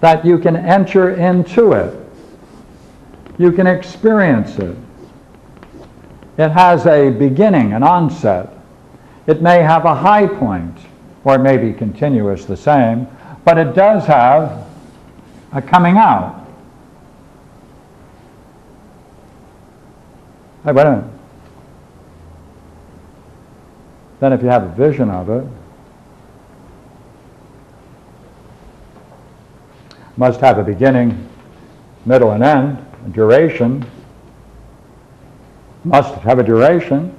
that you can enter into it. You can experience it. It has a beginning, an onset. It may have a high point, or it may be continuous, the same, but it does have a coming out. Hey, wait a minute. Then if you have a vision of it, must have a beginning, middle, and end, duration, must have a duration,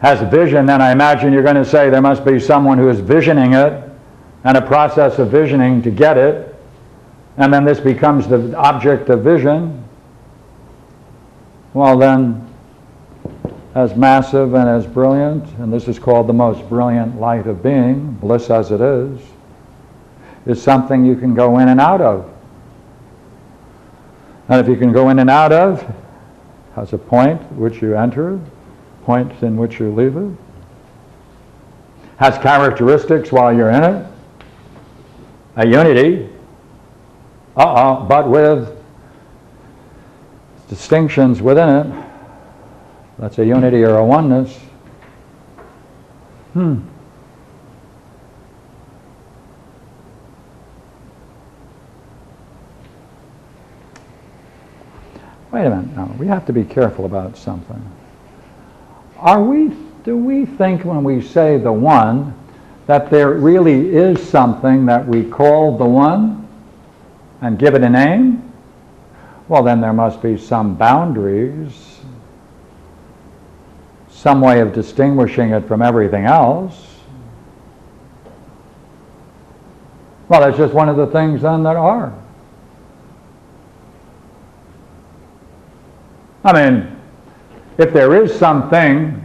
has a vision, then I imagine you're going to say there must be someone who is visioning it and a process of visioning to get it, and then this becomes the object of vision, well then, as massive and as brilliant, and this is called the most brilliant light of being, bliss as it is, is something you can go in and out of. And if you can go in and out of, has a point which you enter, point in which you leave it, has characteristics while you're in it, a unity, uh-oh, but with distinctions within it. That's a unity or a oneness. Hmm. Wait a minute now. We have to be careful about something. Are we, do we think when we say the one that there really is something that we call the one? and give it a name, well, then there must be some boundaries, some way of distinguishing it from everything else. Well, that's just one of the things then that are. I mean, if there is something,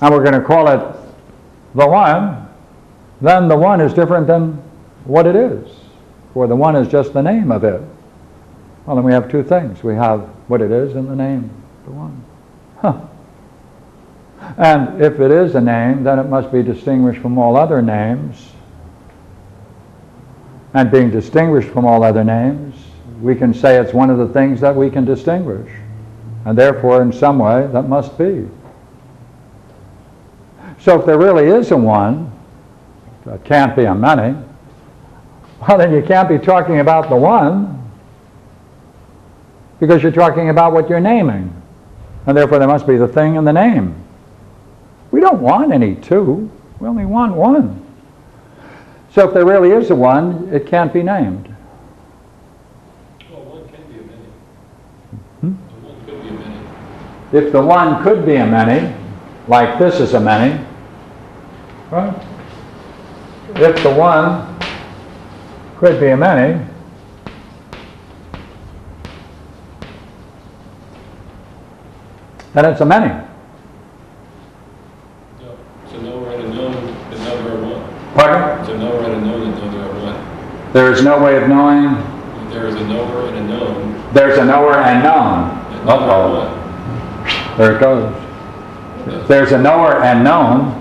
and we're going to call it the one, then the one is different than what it is for the one is just the name of it. Well, then we have two things. We have what it is and the name, the one. Huh. And if it is a name, then it must be distinguished from all other names. And being distinguished from all other names, we can say it's one of the things that we can distinguish. and therefore in some way that must be. So if there really is a one, that can't be a many, well then you can't be talking about the one because you're talking about what you're naming. And therefore there must be the thing and the name. We don't want any two, we only want one. So if there really is a one, it can't be named. Well, one can be a many. Hmm? The one could be a many. If the one could be a many, like this is a many, right? If the one could be a many, then it's a many. No, it's a knower and a known that know there are one. Pardon? It's a knower and a known that know there are one. There is no way of knowing. There is a knower and a known There's a knower and known. that know there are Uh-oh. There it goes. There's a knower and known,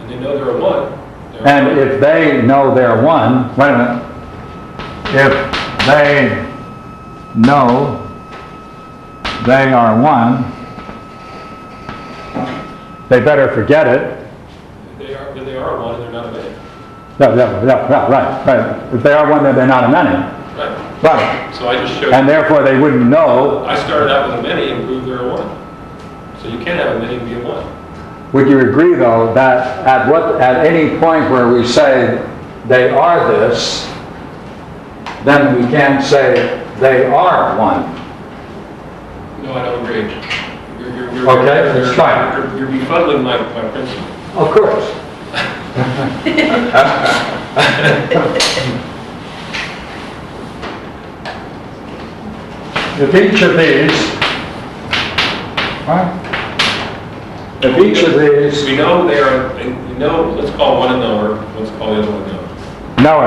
And they know there are one. There are and one. if they know they're one, wait a minute. If they know they are one, they better forget it. They are, they are one and they're not a many. Yeah, yeah, yeah, yeah, right, right. If they are one, then they're not a many. Right. Right. So I just showed, And therefore they wouldn't know. I started out with a many and proved there are one. So you can't have a many and be a one. Would you agree, though, that at what, at any point where we say they are this, then we can't say they are one? No, I don't agree. You're, you're, you're. Okay, let's try. You're, you're befuddling my, my principle. Of course. If each of these, right? If each of these, We know they are, and we know, let's call one a knower, let's call the other one known. know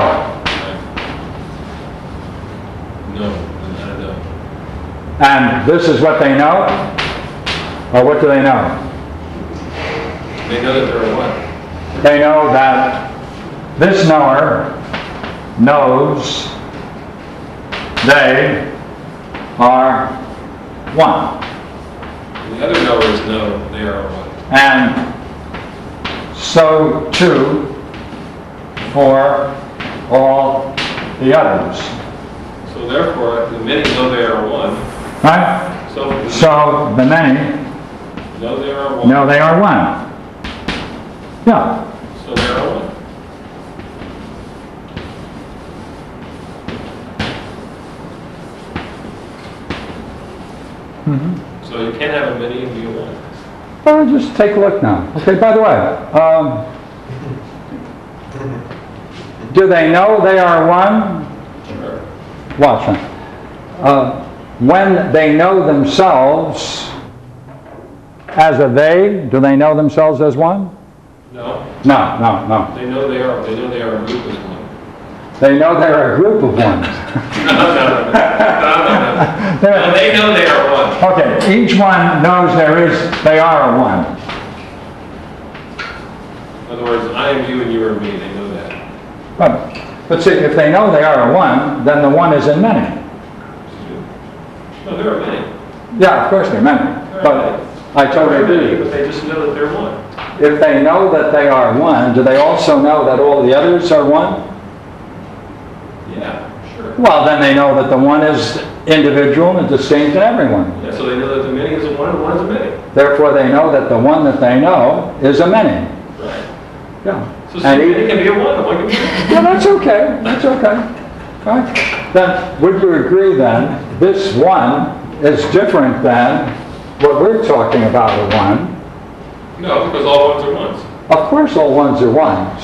No, not a known. it. And this is what they know? Or what do they know? They know that there are one. They know that this knower knows they are one. The other knowers know they are one. And so too for all the others. So therefore, the many know they are one. Right? So the So the many know they are one. know they are one. Yeah. So they are one. Mm-hmm. So you can't have a many and be a one. Well, just take a look now. Okay, by the way, um, do they know they are one? Sure. Watch now. Uh, when they know themselves as a they, do they know themselves as one? No, No, no, no. they know they are, they know they are a group as one. They know they're a group of ones. No, no, no, no, no, no. No, they know they are one. Okay, each one knows there is, they are a one. In other words, I am you and you are me, they know that. But, but see, if they know they are a one, then the one is in many. No, there are many. Yeah, of course they're many, but I totally There agree. But they just know that they're one. If they know that they are one, do they also know that all the others are one? Yeah, sure. Well, then they know that the one is individual and distinct to everyone. Yeah, so they know that the many is a one and one is a many. Therefore, they know that the one that they know is a many. Right. Yeah. So And many can be a one, one can be a Yeah, that's okay, that's okay. Right? Then, would you agree then, this one is different than what we're talking about a one? No, because all ones are ones. Of course, all ones are ones.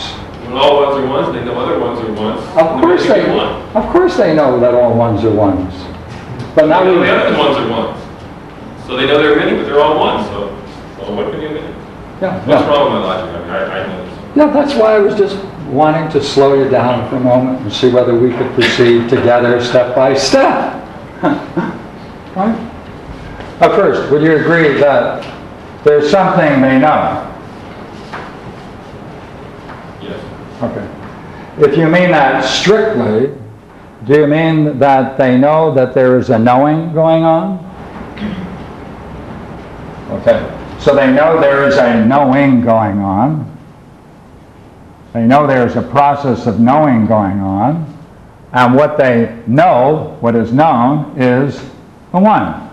All ones are ones, they know other ones are ones. Of course many they, one. of course they know that all ones are ones. But They now know we, the other ones are ones. So they know there are many, but they're all ones, so, well, what can a many? yeah, What's yeah. wrong with my logic? I mean, I, I know this. Yeah, that's why I was just wanting to slow you down for a moment and see whether we could proceed together step by step. Right? But first, would you agree that there's something they know? Yes. Okay. If you mean that strictly, do you mean that they know that there is a knowing going on? Okay, so they know there is a knowing going on. They know there's a process of knowing going on. And what they know, what is known, is the one.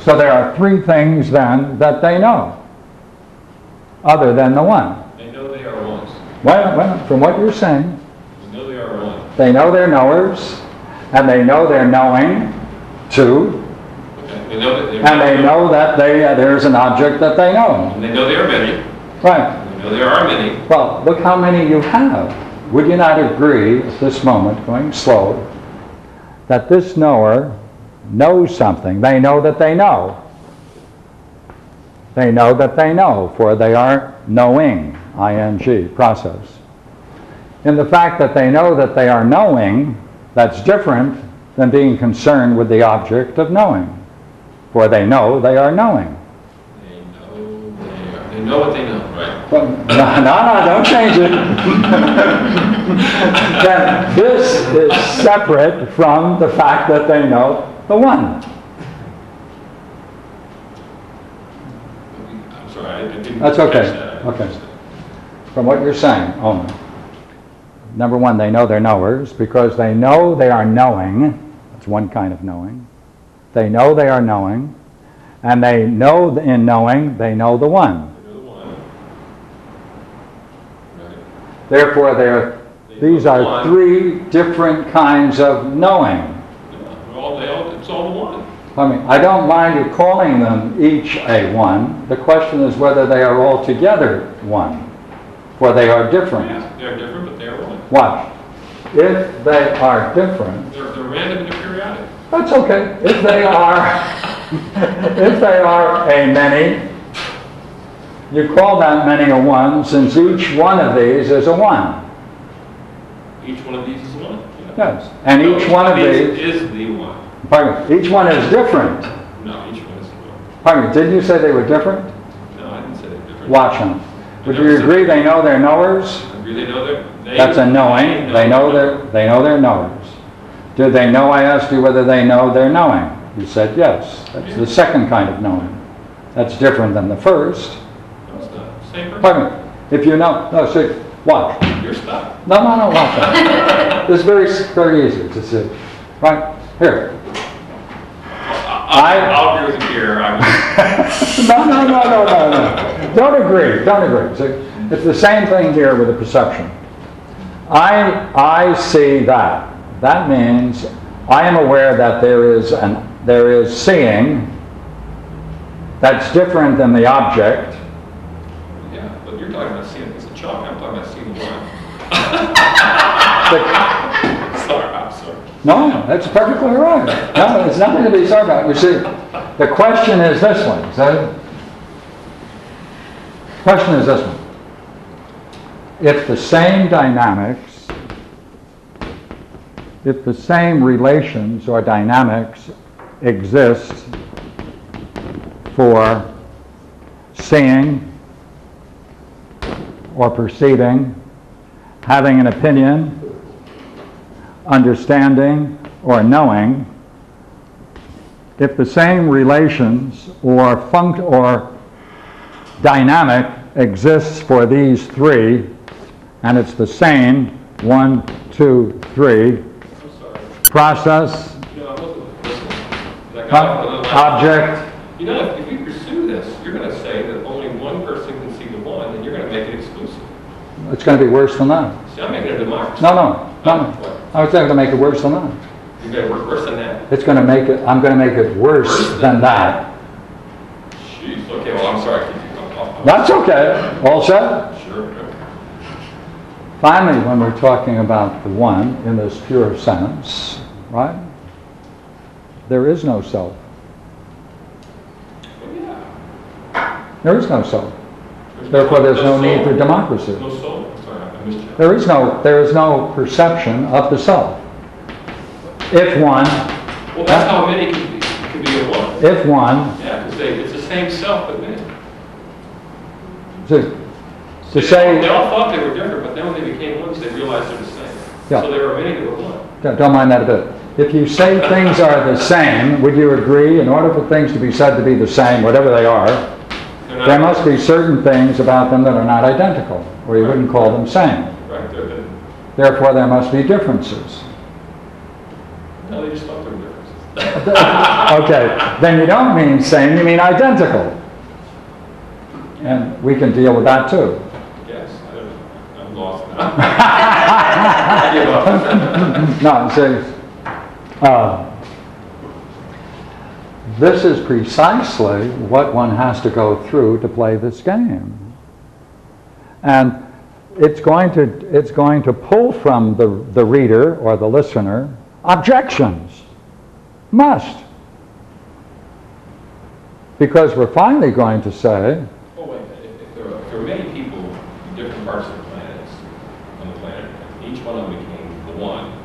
So there are three things then that they know, other than the one. They know they are ones. Well, well, from what you're saying, They know they are they know they're knowers, and they know they're knowing too, Okay. They know that and they know that they, uh, there's an object that they know. And they know there are many. Right. They know there are many. Well, look how many you have. Would you not agree at this moment, going slow, that this knower knows something? They know that they know. They know that they know, for they are knowing, ing, process. In the fact that they know that they are knowing, that's different than being concerned with the object of knowing, for they know they are knowing. They know they are. They know what they know, right? Well, No, no, no, don't change it. Then this is separate from the fact that they know the one. I'm sorry, I I didn't. That's okay. that. Okay. From what you're saying only. Number one, they know they're knowers because they know they are knowing. That's one kind of knowing. They know they are knowing, and they know in knowing they know the one. They. Therefore, there, They these know the are three different kinds of knowing. Yeah, all, they all, it's all one. I mean, I don't mind you calling them each a one. The question is whether they are all together one, for they are different. Yeah, they're different, but they are one. Watch. If they are different, They're, they're random and they're periodic. that's okay. If they are, if they are a many, you call that many a one, since each one of these is a one. Each one of these is a one. Yeah. Yes. And No, each one of these, Is the one. pardon me, each one is different. No, each one is one. Pardon me, didn't you say they were different? No, I didn't say they're different. Watch them. Would you agree they know they're knowers? Agree they know they're. they- That's a knowing, they know they're, they know they're knowers. Do they know, I asked you whether they know they're knowing. You said yes, that's the second kind of knowing. That's different than the first. No, it's not. Same. Pardon me, if you know, no, see, watch. You're stuck. No, no, no, watch that. This is very, very easy to see. Right, here. I, I'll agree with you here. No, no, no, no, no, no. Don't agree, don't agree. See, It's the same thing here with the perception. I, I see that. That means I am aware that there is an, there is seeing that's different than the object. yeah, but you're talking about seeing as a chalk. I'm talking about seeing the one. The- Sorry, I'm sorry. No, that's perfectly right. No, it's nothing to be sorry about. You see, the question is this one, see? Question is this one. If the same dynamics, if the same relations or dynamics exist for seeing or perceiving, having an opinion, understanding or knowing, if the same relations or funct or dynamic exists for these three, and it's the same, one, two, three, process, You know, I wasn't listening. Like, ob- I- I- object, You know, if if we pursue this, you're gonna say that only one person can see the one, and you're gonna make it exclusive. it's going to be worse than that. See, I'm making a democracy. No, no, no, no. Oh, What? I was going to make it worse than that. You're gonna work worse than that? It's going to make it, I'm going to make it worse than that. Jeez, okay, well, I'm sorry. Keep- I'm- I'm- That's okay. All set? Sure. Finally, when we're talking about the one in this pure sense, right? There is no self. Oh, there is no self. Therefore, there's no need for democracy. No There is no, there is no perception of the self. If one, Well, that's how many can be, can be if one, Yeah, because they, it's the same self, but many. to, to They say, all thought they were different, but then when they became one, they realized they're the same. Yeah. So there are many that were one. don't mind that a bit. if you say things are the same, would you agree, in order for things to be said to be the same, whatever they are, there must be certain things about them that are not identical, or you wouldn't call them same. Right, they're, Therefore, there must be differences. no, they just thought there were differences. Okay, then you don't mean same, you mean identical. And we can deal with that too. Yes, I don't, I'm lost now. I give up. No, see, uh, this is precisely what one has to go through to play this game. And it's going to, it's going to pull from the, the reader or the listener objections. Must. Because we're finally going to say, Oh, wait, if, if there are, if there are many people in different parts of the planets, on the planet, each one of them became the one,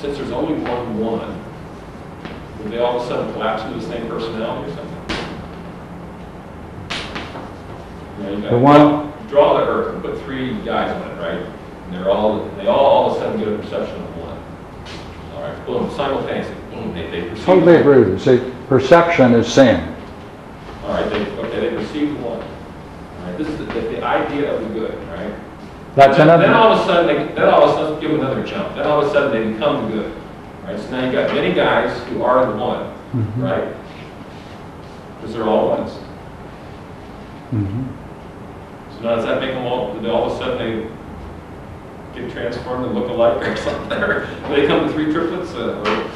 since there's only one one, would they all of a sudden collapse into the same personality or something? You know, you The one- Draw the Earth and put three guys on it, right? And they're all, they all, all of a sudden get a perception of one. All right, boom, simultaneously, boom, they, they perceive. totally agree with you. See, perception is seeing. All right, they, okay, they perceive one. All right, this is the, the idea of the good, right? That's Then- Then all of a sudden, they, then all of a sudden, give them another jump. Then all of a sudden, they become the good. All right, so now you got many guys who are the one, Mhm. right? Because they're all ones. Mhm. So now does that make them all, do they all of a sudden they get transformed and look alike or something? Or do they come to three triplets uh,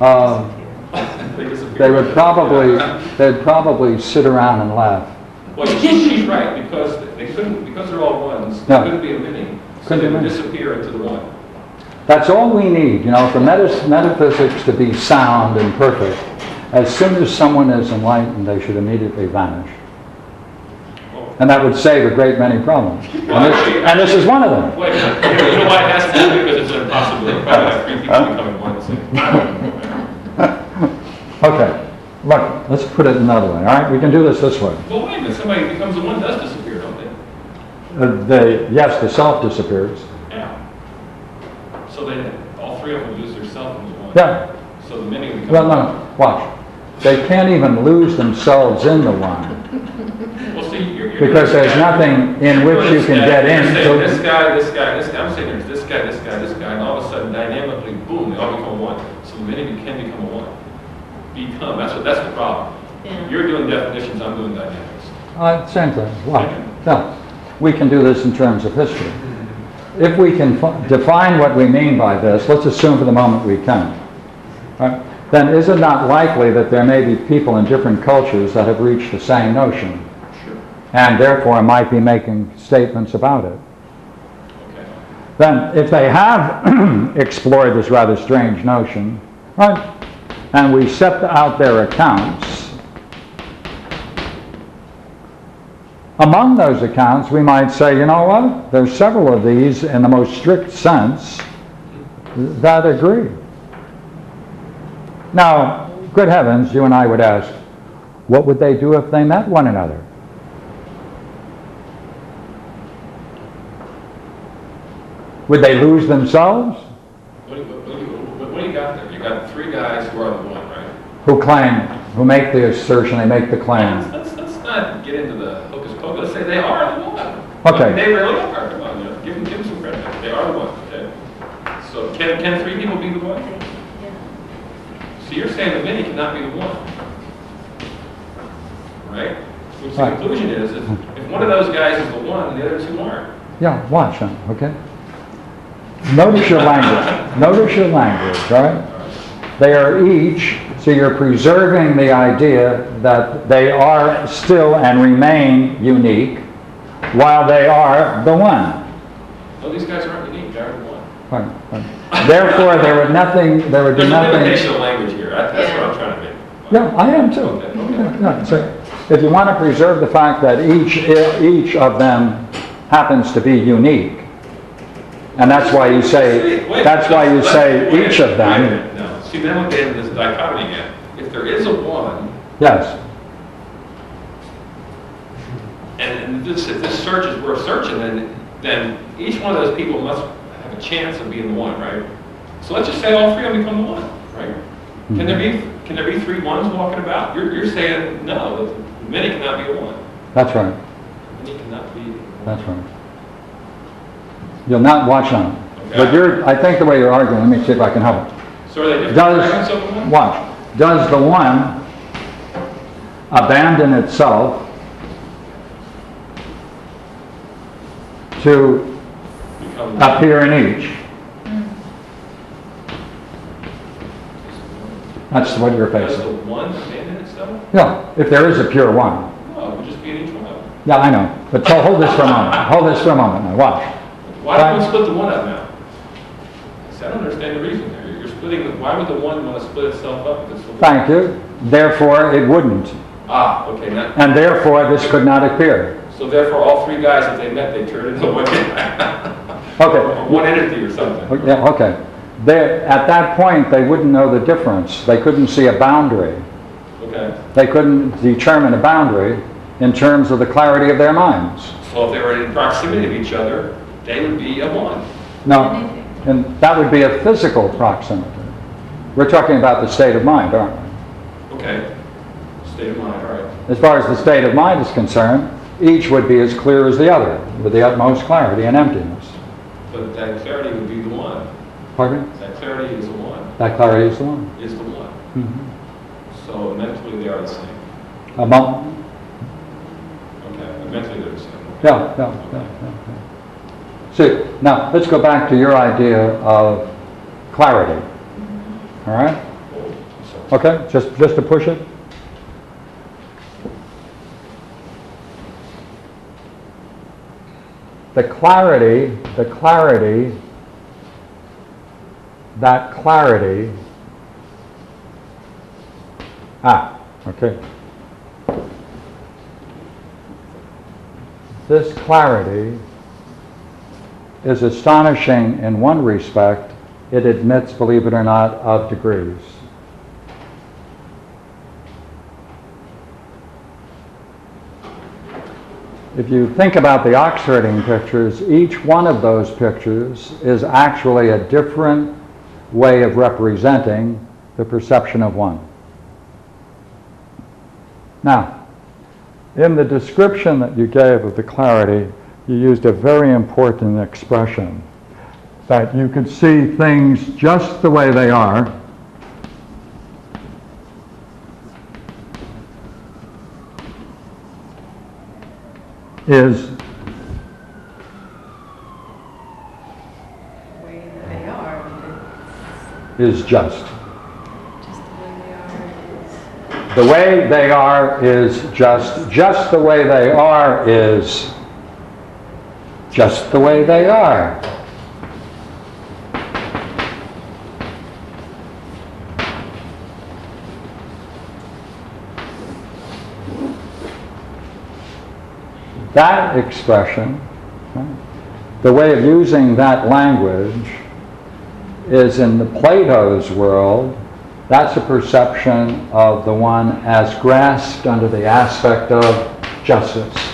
or they disappear? They would probably, they'd probably sit around and laugh. Well, she- she's right, because they couldn't, because they're all ones, they No. couldn't be a many. So Couldn't they would disappear into the one. That's all we need, you know, for metas- metaphysics to be sound and perfect. As soon as someone is enlightened, they should immediately vanish. And that would save a great many problems. And this, and this is one of them. Wait, you know why it has to be? Because it's an impossibility. Probably three people becoming one at the same time. Okay, look, let's put it another way, all right? We can do this this way. Well, wait a minute, somebody becomes the one, does disappear, don't they? Uh, The, yes, the self disappears. Yeah. So then, all three of them lose their self into one. Yeah, So the many become. well, no, watch. They can't even lose themselves in the one. Well, see, you're. you're- Because there's nothing in which you can get in. saying This guy, this guy, this guy, I'm saying there's this guy, this guy, this guy, and all of a sudden dynamically, boom, they all become one. So the many can become a one. Become, that's what, that's the problem. Yeah. You're doing definitions, I'm doing dynamics. Uh, Same thing, watch. No, we can do this in terms of history. If we can fi- define what we mean by this, let's assume for the moment we can, right? then is it not likely that there may be people in different cultures that have reached the same notion, Sure. And therefore might be making statements about it? Okay. Then, if they have explored this rather strange notion, right, and we set out their accounts, among those accounts, we might say, you know what, there's several of these in the most strict sense that agree. Now, good heavens, you and I would ask, what would they do if they met one another? Would they lose themselves? What do you, what do you, what what do you got there? You got three guys who are the one, right? Who claim, who make the assertion, they make the claim. Let's, let's not get into the hocus pocus, let's say they are the one. Okay. They really are the one, you know, give them, give them some credit, they are the one, okay? So can, can three people be the one? Yeah. So you're saying that many cannot be the one? Right? Which the Right. conclusion is, if, if one of those guys is the one, the other two aren't. Yeah, watch them, okay? Notice your language. Notice your language, right? They are each, so you're preserving the idea that they are still and remain unique while they are the one. No, these guys aren't unique, they're the one. Right, right. Therefore, there would nothing, there would be There's a nothing. limitation of language here, That- that's what I'm trying to make. Yeah, I am too. Okay, okay. Yeah, so if you want to preserve the fact that each, each of them happens to be unique, and that's why you say, that's why you say each of them, No, see, then we get into this dichotomy again. If there is a one, yes, and this, if this search is worth searching, then, then each one of those people must have a chance of being the one, right? So let's just say all three of them become the one, right? Can there be, mm-hmm. can there be three ones walking about? You're, you're saying, no, many cannot be a one. That's right, Many cannot be. that's right. You'll not watch on it. But you're, I think the way you're arguing, let me see if I can help. So are they different Does, watch, does the one abandon itself to Become. appear in each? That's what you're Does facing. the one abandon itself? Yeah, if there is a pure one. No, it would just be in each one of them. Yeah, I know, but so hold this for a moment, hold this for a moment now, watch. Why don't we split the one up now? See, I don't understand the reason there. You're splitting, the- why would the one want to split itself up? it's Thank you. Therefore, it wouldn't. Ah, okay, now, And therefore, this could not appear. so therefore, all three guys, if they met, they turned into one, Okay, one entity or something. yeah, okay. They, at that point, they wouldn't know the difference. They couldn't see a boundary. Okay, They couldn't determine a boundary in terms of the clarity of their minds. so if they were in proximity of each other, they would be a one. No, and that would be a physical proximity. We're talking about the state of mind, aren't we? Okay, state of mind, all right. As far as the state of mind is concerned, each would be as clear as the other, with the utmost clarity and emptiness. But that clarity would be the one. Pardon me? That clarity is the one, That clarity is the one. is the one. Mm -hmm. So mentally, they are the same. Among, Okay, mentally, they're the same. yeah, yeah, yeah, yeah. yeah. See, now, let's go back to your idea of clarity. All right? Okay, just, just to push it? The clarity, the clarity, that clarity, ah, okay. This clarity is astonishing in one respect. It admits, believe it or not, of degrees. If you think about the Oxherding pictures, each one of those pictures is actually a different way of representing the perception of one. Now, in the description that you gave of the clarity, you used a very important expression that you could see things just the way they are. Is is just. just the way they are is. The way they are is just. Just the way they are is just the way they are. That expression, the way of using that language is in the Plato's world, that's a perception of the one as grasped under the aspect of justice.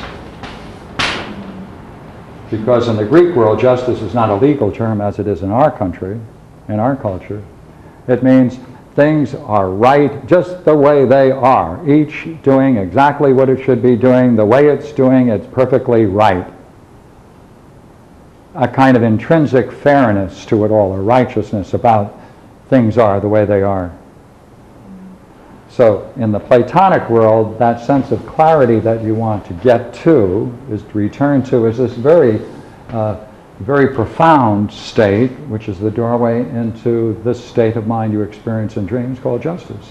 Because in the Greek world, justice is not a legal term as it is in our country, in our culture. It means things are right just the way they are, each doing exactly what it should be doing, the way it's doing, it's perfectly right a kind of intrinsic fairness to it all, a righteousness about things are the way they are. So in the Platonic world, that sense of clarity that you want to get to, is to return to, is this very, uh, very profound state, which is the doorway into this state of mind you experience in dreams called justice.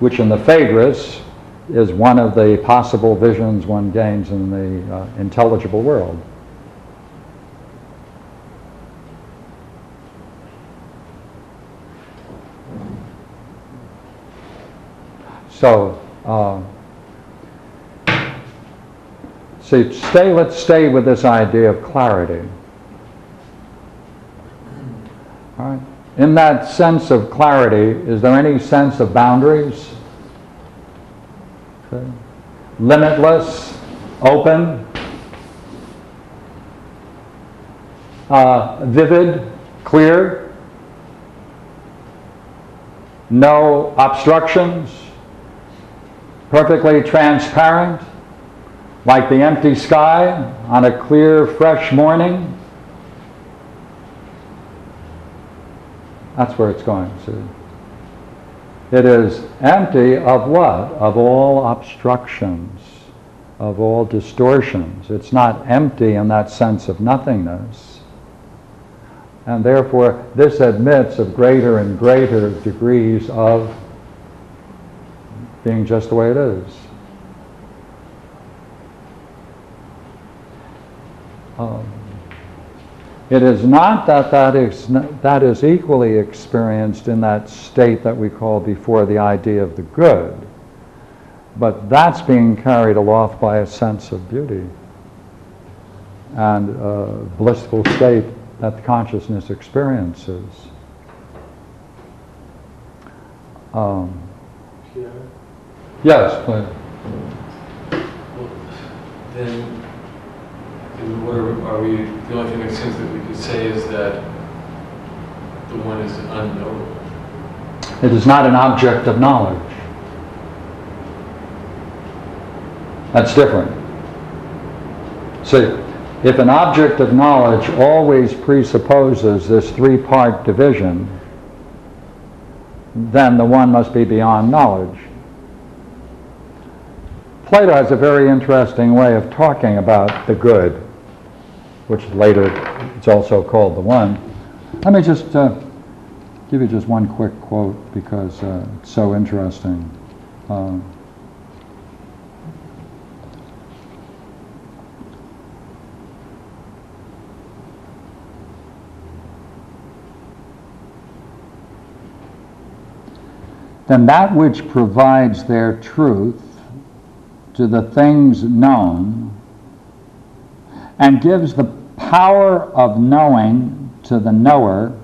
Which in the Phaedrus is one of the possible visions one gains in the uh, intelligible world. So, uh, see, stay, let's stay with this idea of clarity. All right. In that sense of clarity, is there any sense of boundaries? Okay. Limitless, open, uh, vivid, clear, no obstructions, perfectly transparent, like the empty sky on a clear, fresh morning. That's where it's going, see. It is empty of what? Of all obstructions, of all distortions. It's not empty in that sense of nothingness. And therefore, this admits of greater and greater degrees of being just the way it is. Um, it is not that that is, that is equally experienced in that state that we call before the idea of the good, but that's being carried aloft by a sense of beauty and a blissful state that consciousness experiences. Um, yes, please. Well, Then, then what are, are we, the only thing that seems that we could say is that the one is unknowable. It is not an object of knowledge. That's different. See, if an object of knowledge always presupposes this three-part division, then the one must be beyond knowledge. Plato has a very interesting way of talking about the good, which later it's also called the one. Let me just uh, give you just one quick quote because uh, it's so interesting. Um, then that which provides their truth to the things known and gives the power of knowing to the knower,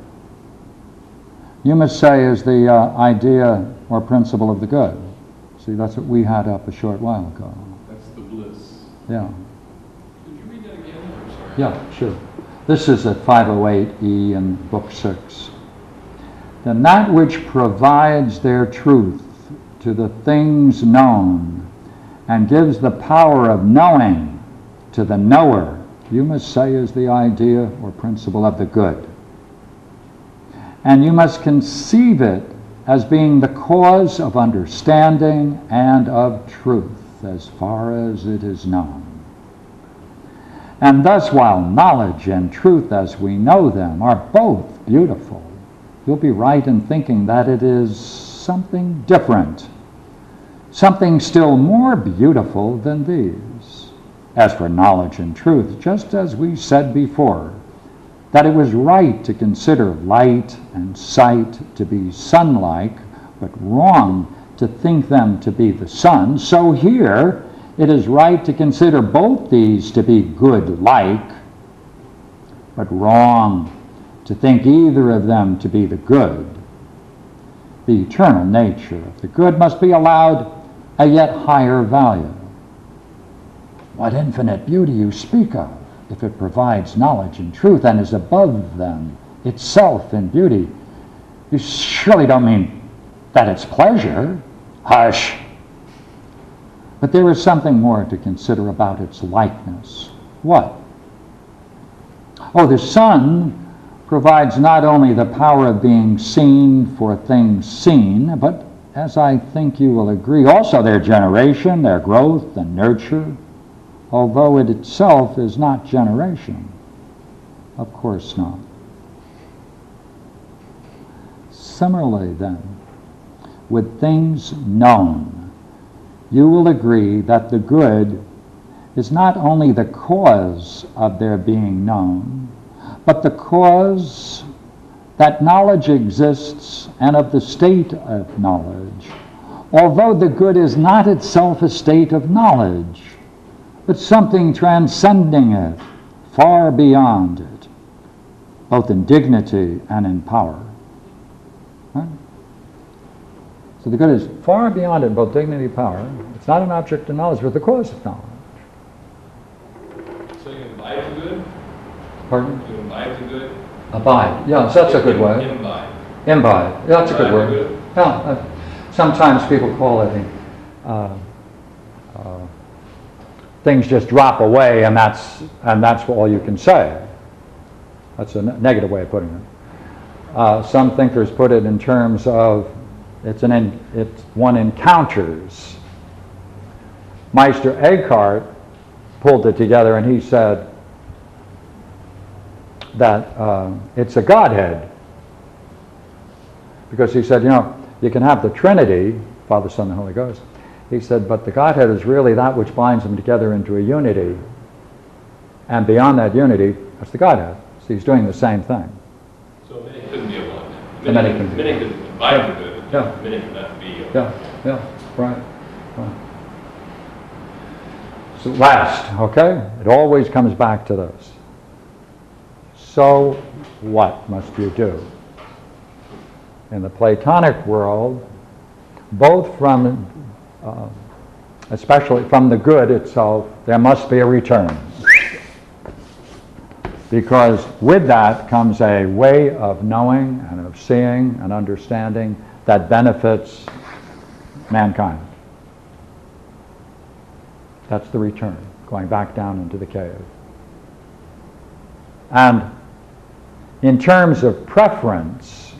you must say is the uh, idea or principle of the good. See, that's what we had up a short while ago. That's the bliss. Yeah. Could you read that again? Yeah, sure. This is at 508E in Book 6. Then that which provides their truth to the things known and gives the power of knowing to the knower, you must say is the idea or principle of the good. And you must conceive it as being the cause of understanding and of truth as far as it is known. And thus, while knowledge and truth as we know them are both beautiful, you'll be right in thinking that it is something different, something still more beautiful than these. As for knowledge and truth, just as we said before, that it was right to consider light and sight to be sun-like, but wrong to think them to be the sun, so here it is right to consider both these to be good-like, but wrong to think either of them to be the good. The eternal nature of the good must be allowed a yet higher value. What infinite beauty you speak of, if it provides knowledge and truth and is above them itself in beauty, you surely don't mean that it's pleasure. Hush. But there is something more to consider about its likeness. What? Oh, the sun provides not only the power of being seen for things seen, but as I think you will agree, also their generation, their growth and nurture, although it itself is not generation. Of course not. Similarly, then, with things known, you will agree that the good is not only the cause of their being known, but the cause that knowledge exists and of the state of knowledge, although the good is not itself a state of knowledge, but something transcending it, far beyond it, both in dignity and in power. Right? So the good is far beyond it, both dignity and power. It's not an object of knowledge, but the cause of knowledge. So you invite the good? Pardon? To imbibe the good? Abide, yes, that's a good word. Imbibe. Imbibe, yeah, that's a good word. Yeah, uh, sometimes people call it, uh, uh, things just drop away and that's, and that's all you can say. That's a ne- negative way of putting it. Uh, Some thinkers put it in terms of, it's an, en- it's, one encounters. Meister Eckhart pulled it together and he said that uh, it's a Godhead. Because he said, you know, you can have the Trinity, Father, Son, and Holy Ghost. He said, but the Godhead is really that which binds them together into a unity. And beyond that unity, that's the Godhead. So he's doing the same thing. So many couldn't be a one. Many can. Many could imbibe the good, Yeah. many could not be a Yeah, yeah, right, right. So last, okay? It always comes back to this. So what must you do? In the Platonic world, both from, uh, especially from the good itself, there must be a return. Because with that comes a way of knowing and of seeing and understanding that benefits mankind. That's the return, going back down into the cave. And in terms of preference,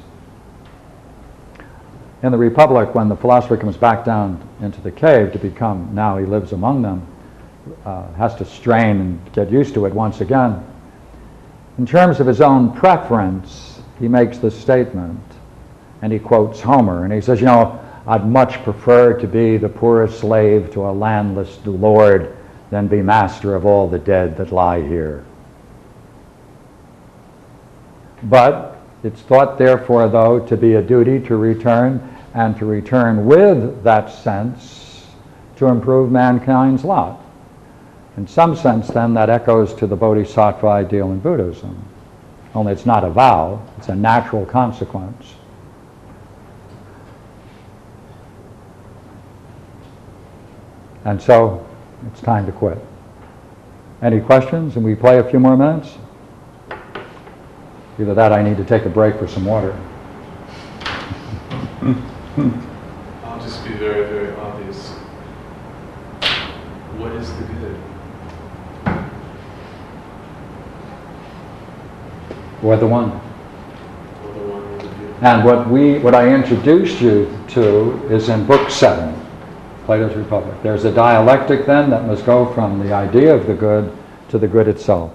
in the Republic, when the philosopher comes back down into the cave to become, now he lives among them, uh, has to strain and get used to it once again. In terms of his own preference, he makes this statement, and he quotes Homer, and he says, You know, I'd much prefer to be the poorest slave to a landless lord than be master of all the dead that lie here. But it's thought, therefore, though, to be a duty to return, and to return with that sense to improve mankind's lot. In some sense, then, that echoes to the bodhisattva ideal in Buddhism. Only it's not a vow, it's a natural consequence. And so, it's time to quit. Any questions? And we play a few more minutes? Either that, I need to take a break for some water. I'll just be very, very obvious. What is the good? Or the one. Or the one the? And what we, what I introduced you to is in Book Seven, Plato's Republic. There's a dialectic then that must go from the idea of the good to the good itself.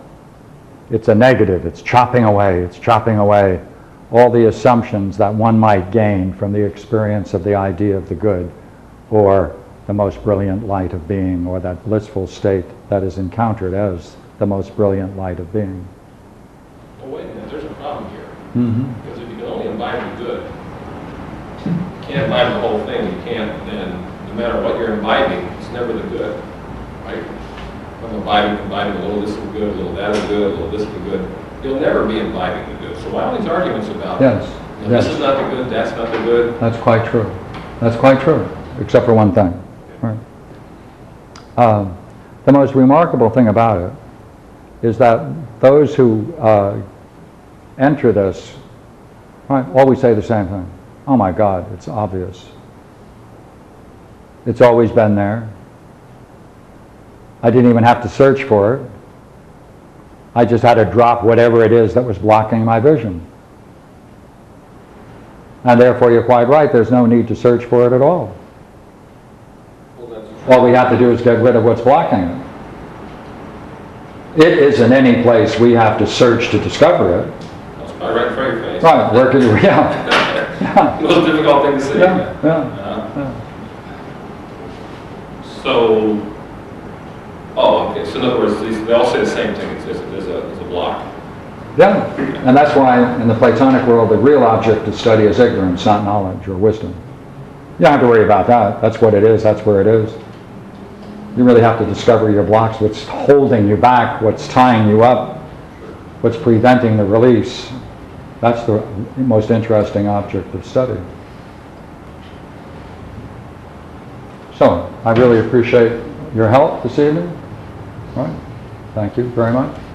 It's a negative. It's chopping away. It's chopping away all the assumptions that one might gain from the experience of the idea of the good, or the most brilliant light of being, or that blissful state that is encountered as the most brilliant light of being. Well, wait a minute, there's a problem here. Mm-hmm. Because if you can only imbibe the good, you can't imbibe the whole thing, you can't then, no matter what you're imbibing, it's never the good? If I'm imbibing, imbibing a little this is good, a little that is good, a little this is good, you'll never be imbibing the good. So why all these arguments about, Yes. you know, this is not the good, that's not the good? That's quite true. That's quite true, except for one thing. Right. Um, the most remarkable thing about it is that those who uh, enter this right, always say the same thing. Oh my God, it's obvious. It's always been there. I didn't even have to search for it. I just had to drop whatever it is that was blocking my vision. And therefore, you're quite right, there's no need to search for it at all. Well, All we have to do is get rid of what's blocking it. It isn't any place we have to search to discover it. That's probably right in front of your face. Right, where can you, yeah, Most difficult thing to say. yeah, yeah, Uh, yeah. So, oh, okay, so in other words, these, they all say the same thing, it's, there's, a, there's a block. Yeah, and that's why in the Platonic world, the real object of study is ignorance, not knowledge or wisdom. You don't have to worry about that. That's what it is, that's where it is. You really have to discover your blocks, what's holding you back, what's tying you up, what's preventing the release. That's the most interesting object of study. So, I really appreciate your help this evening. Right, thank you very much.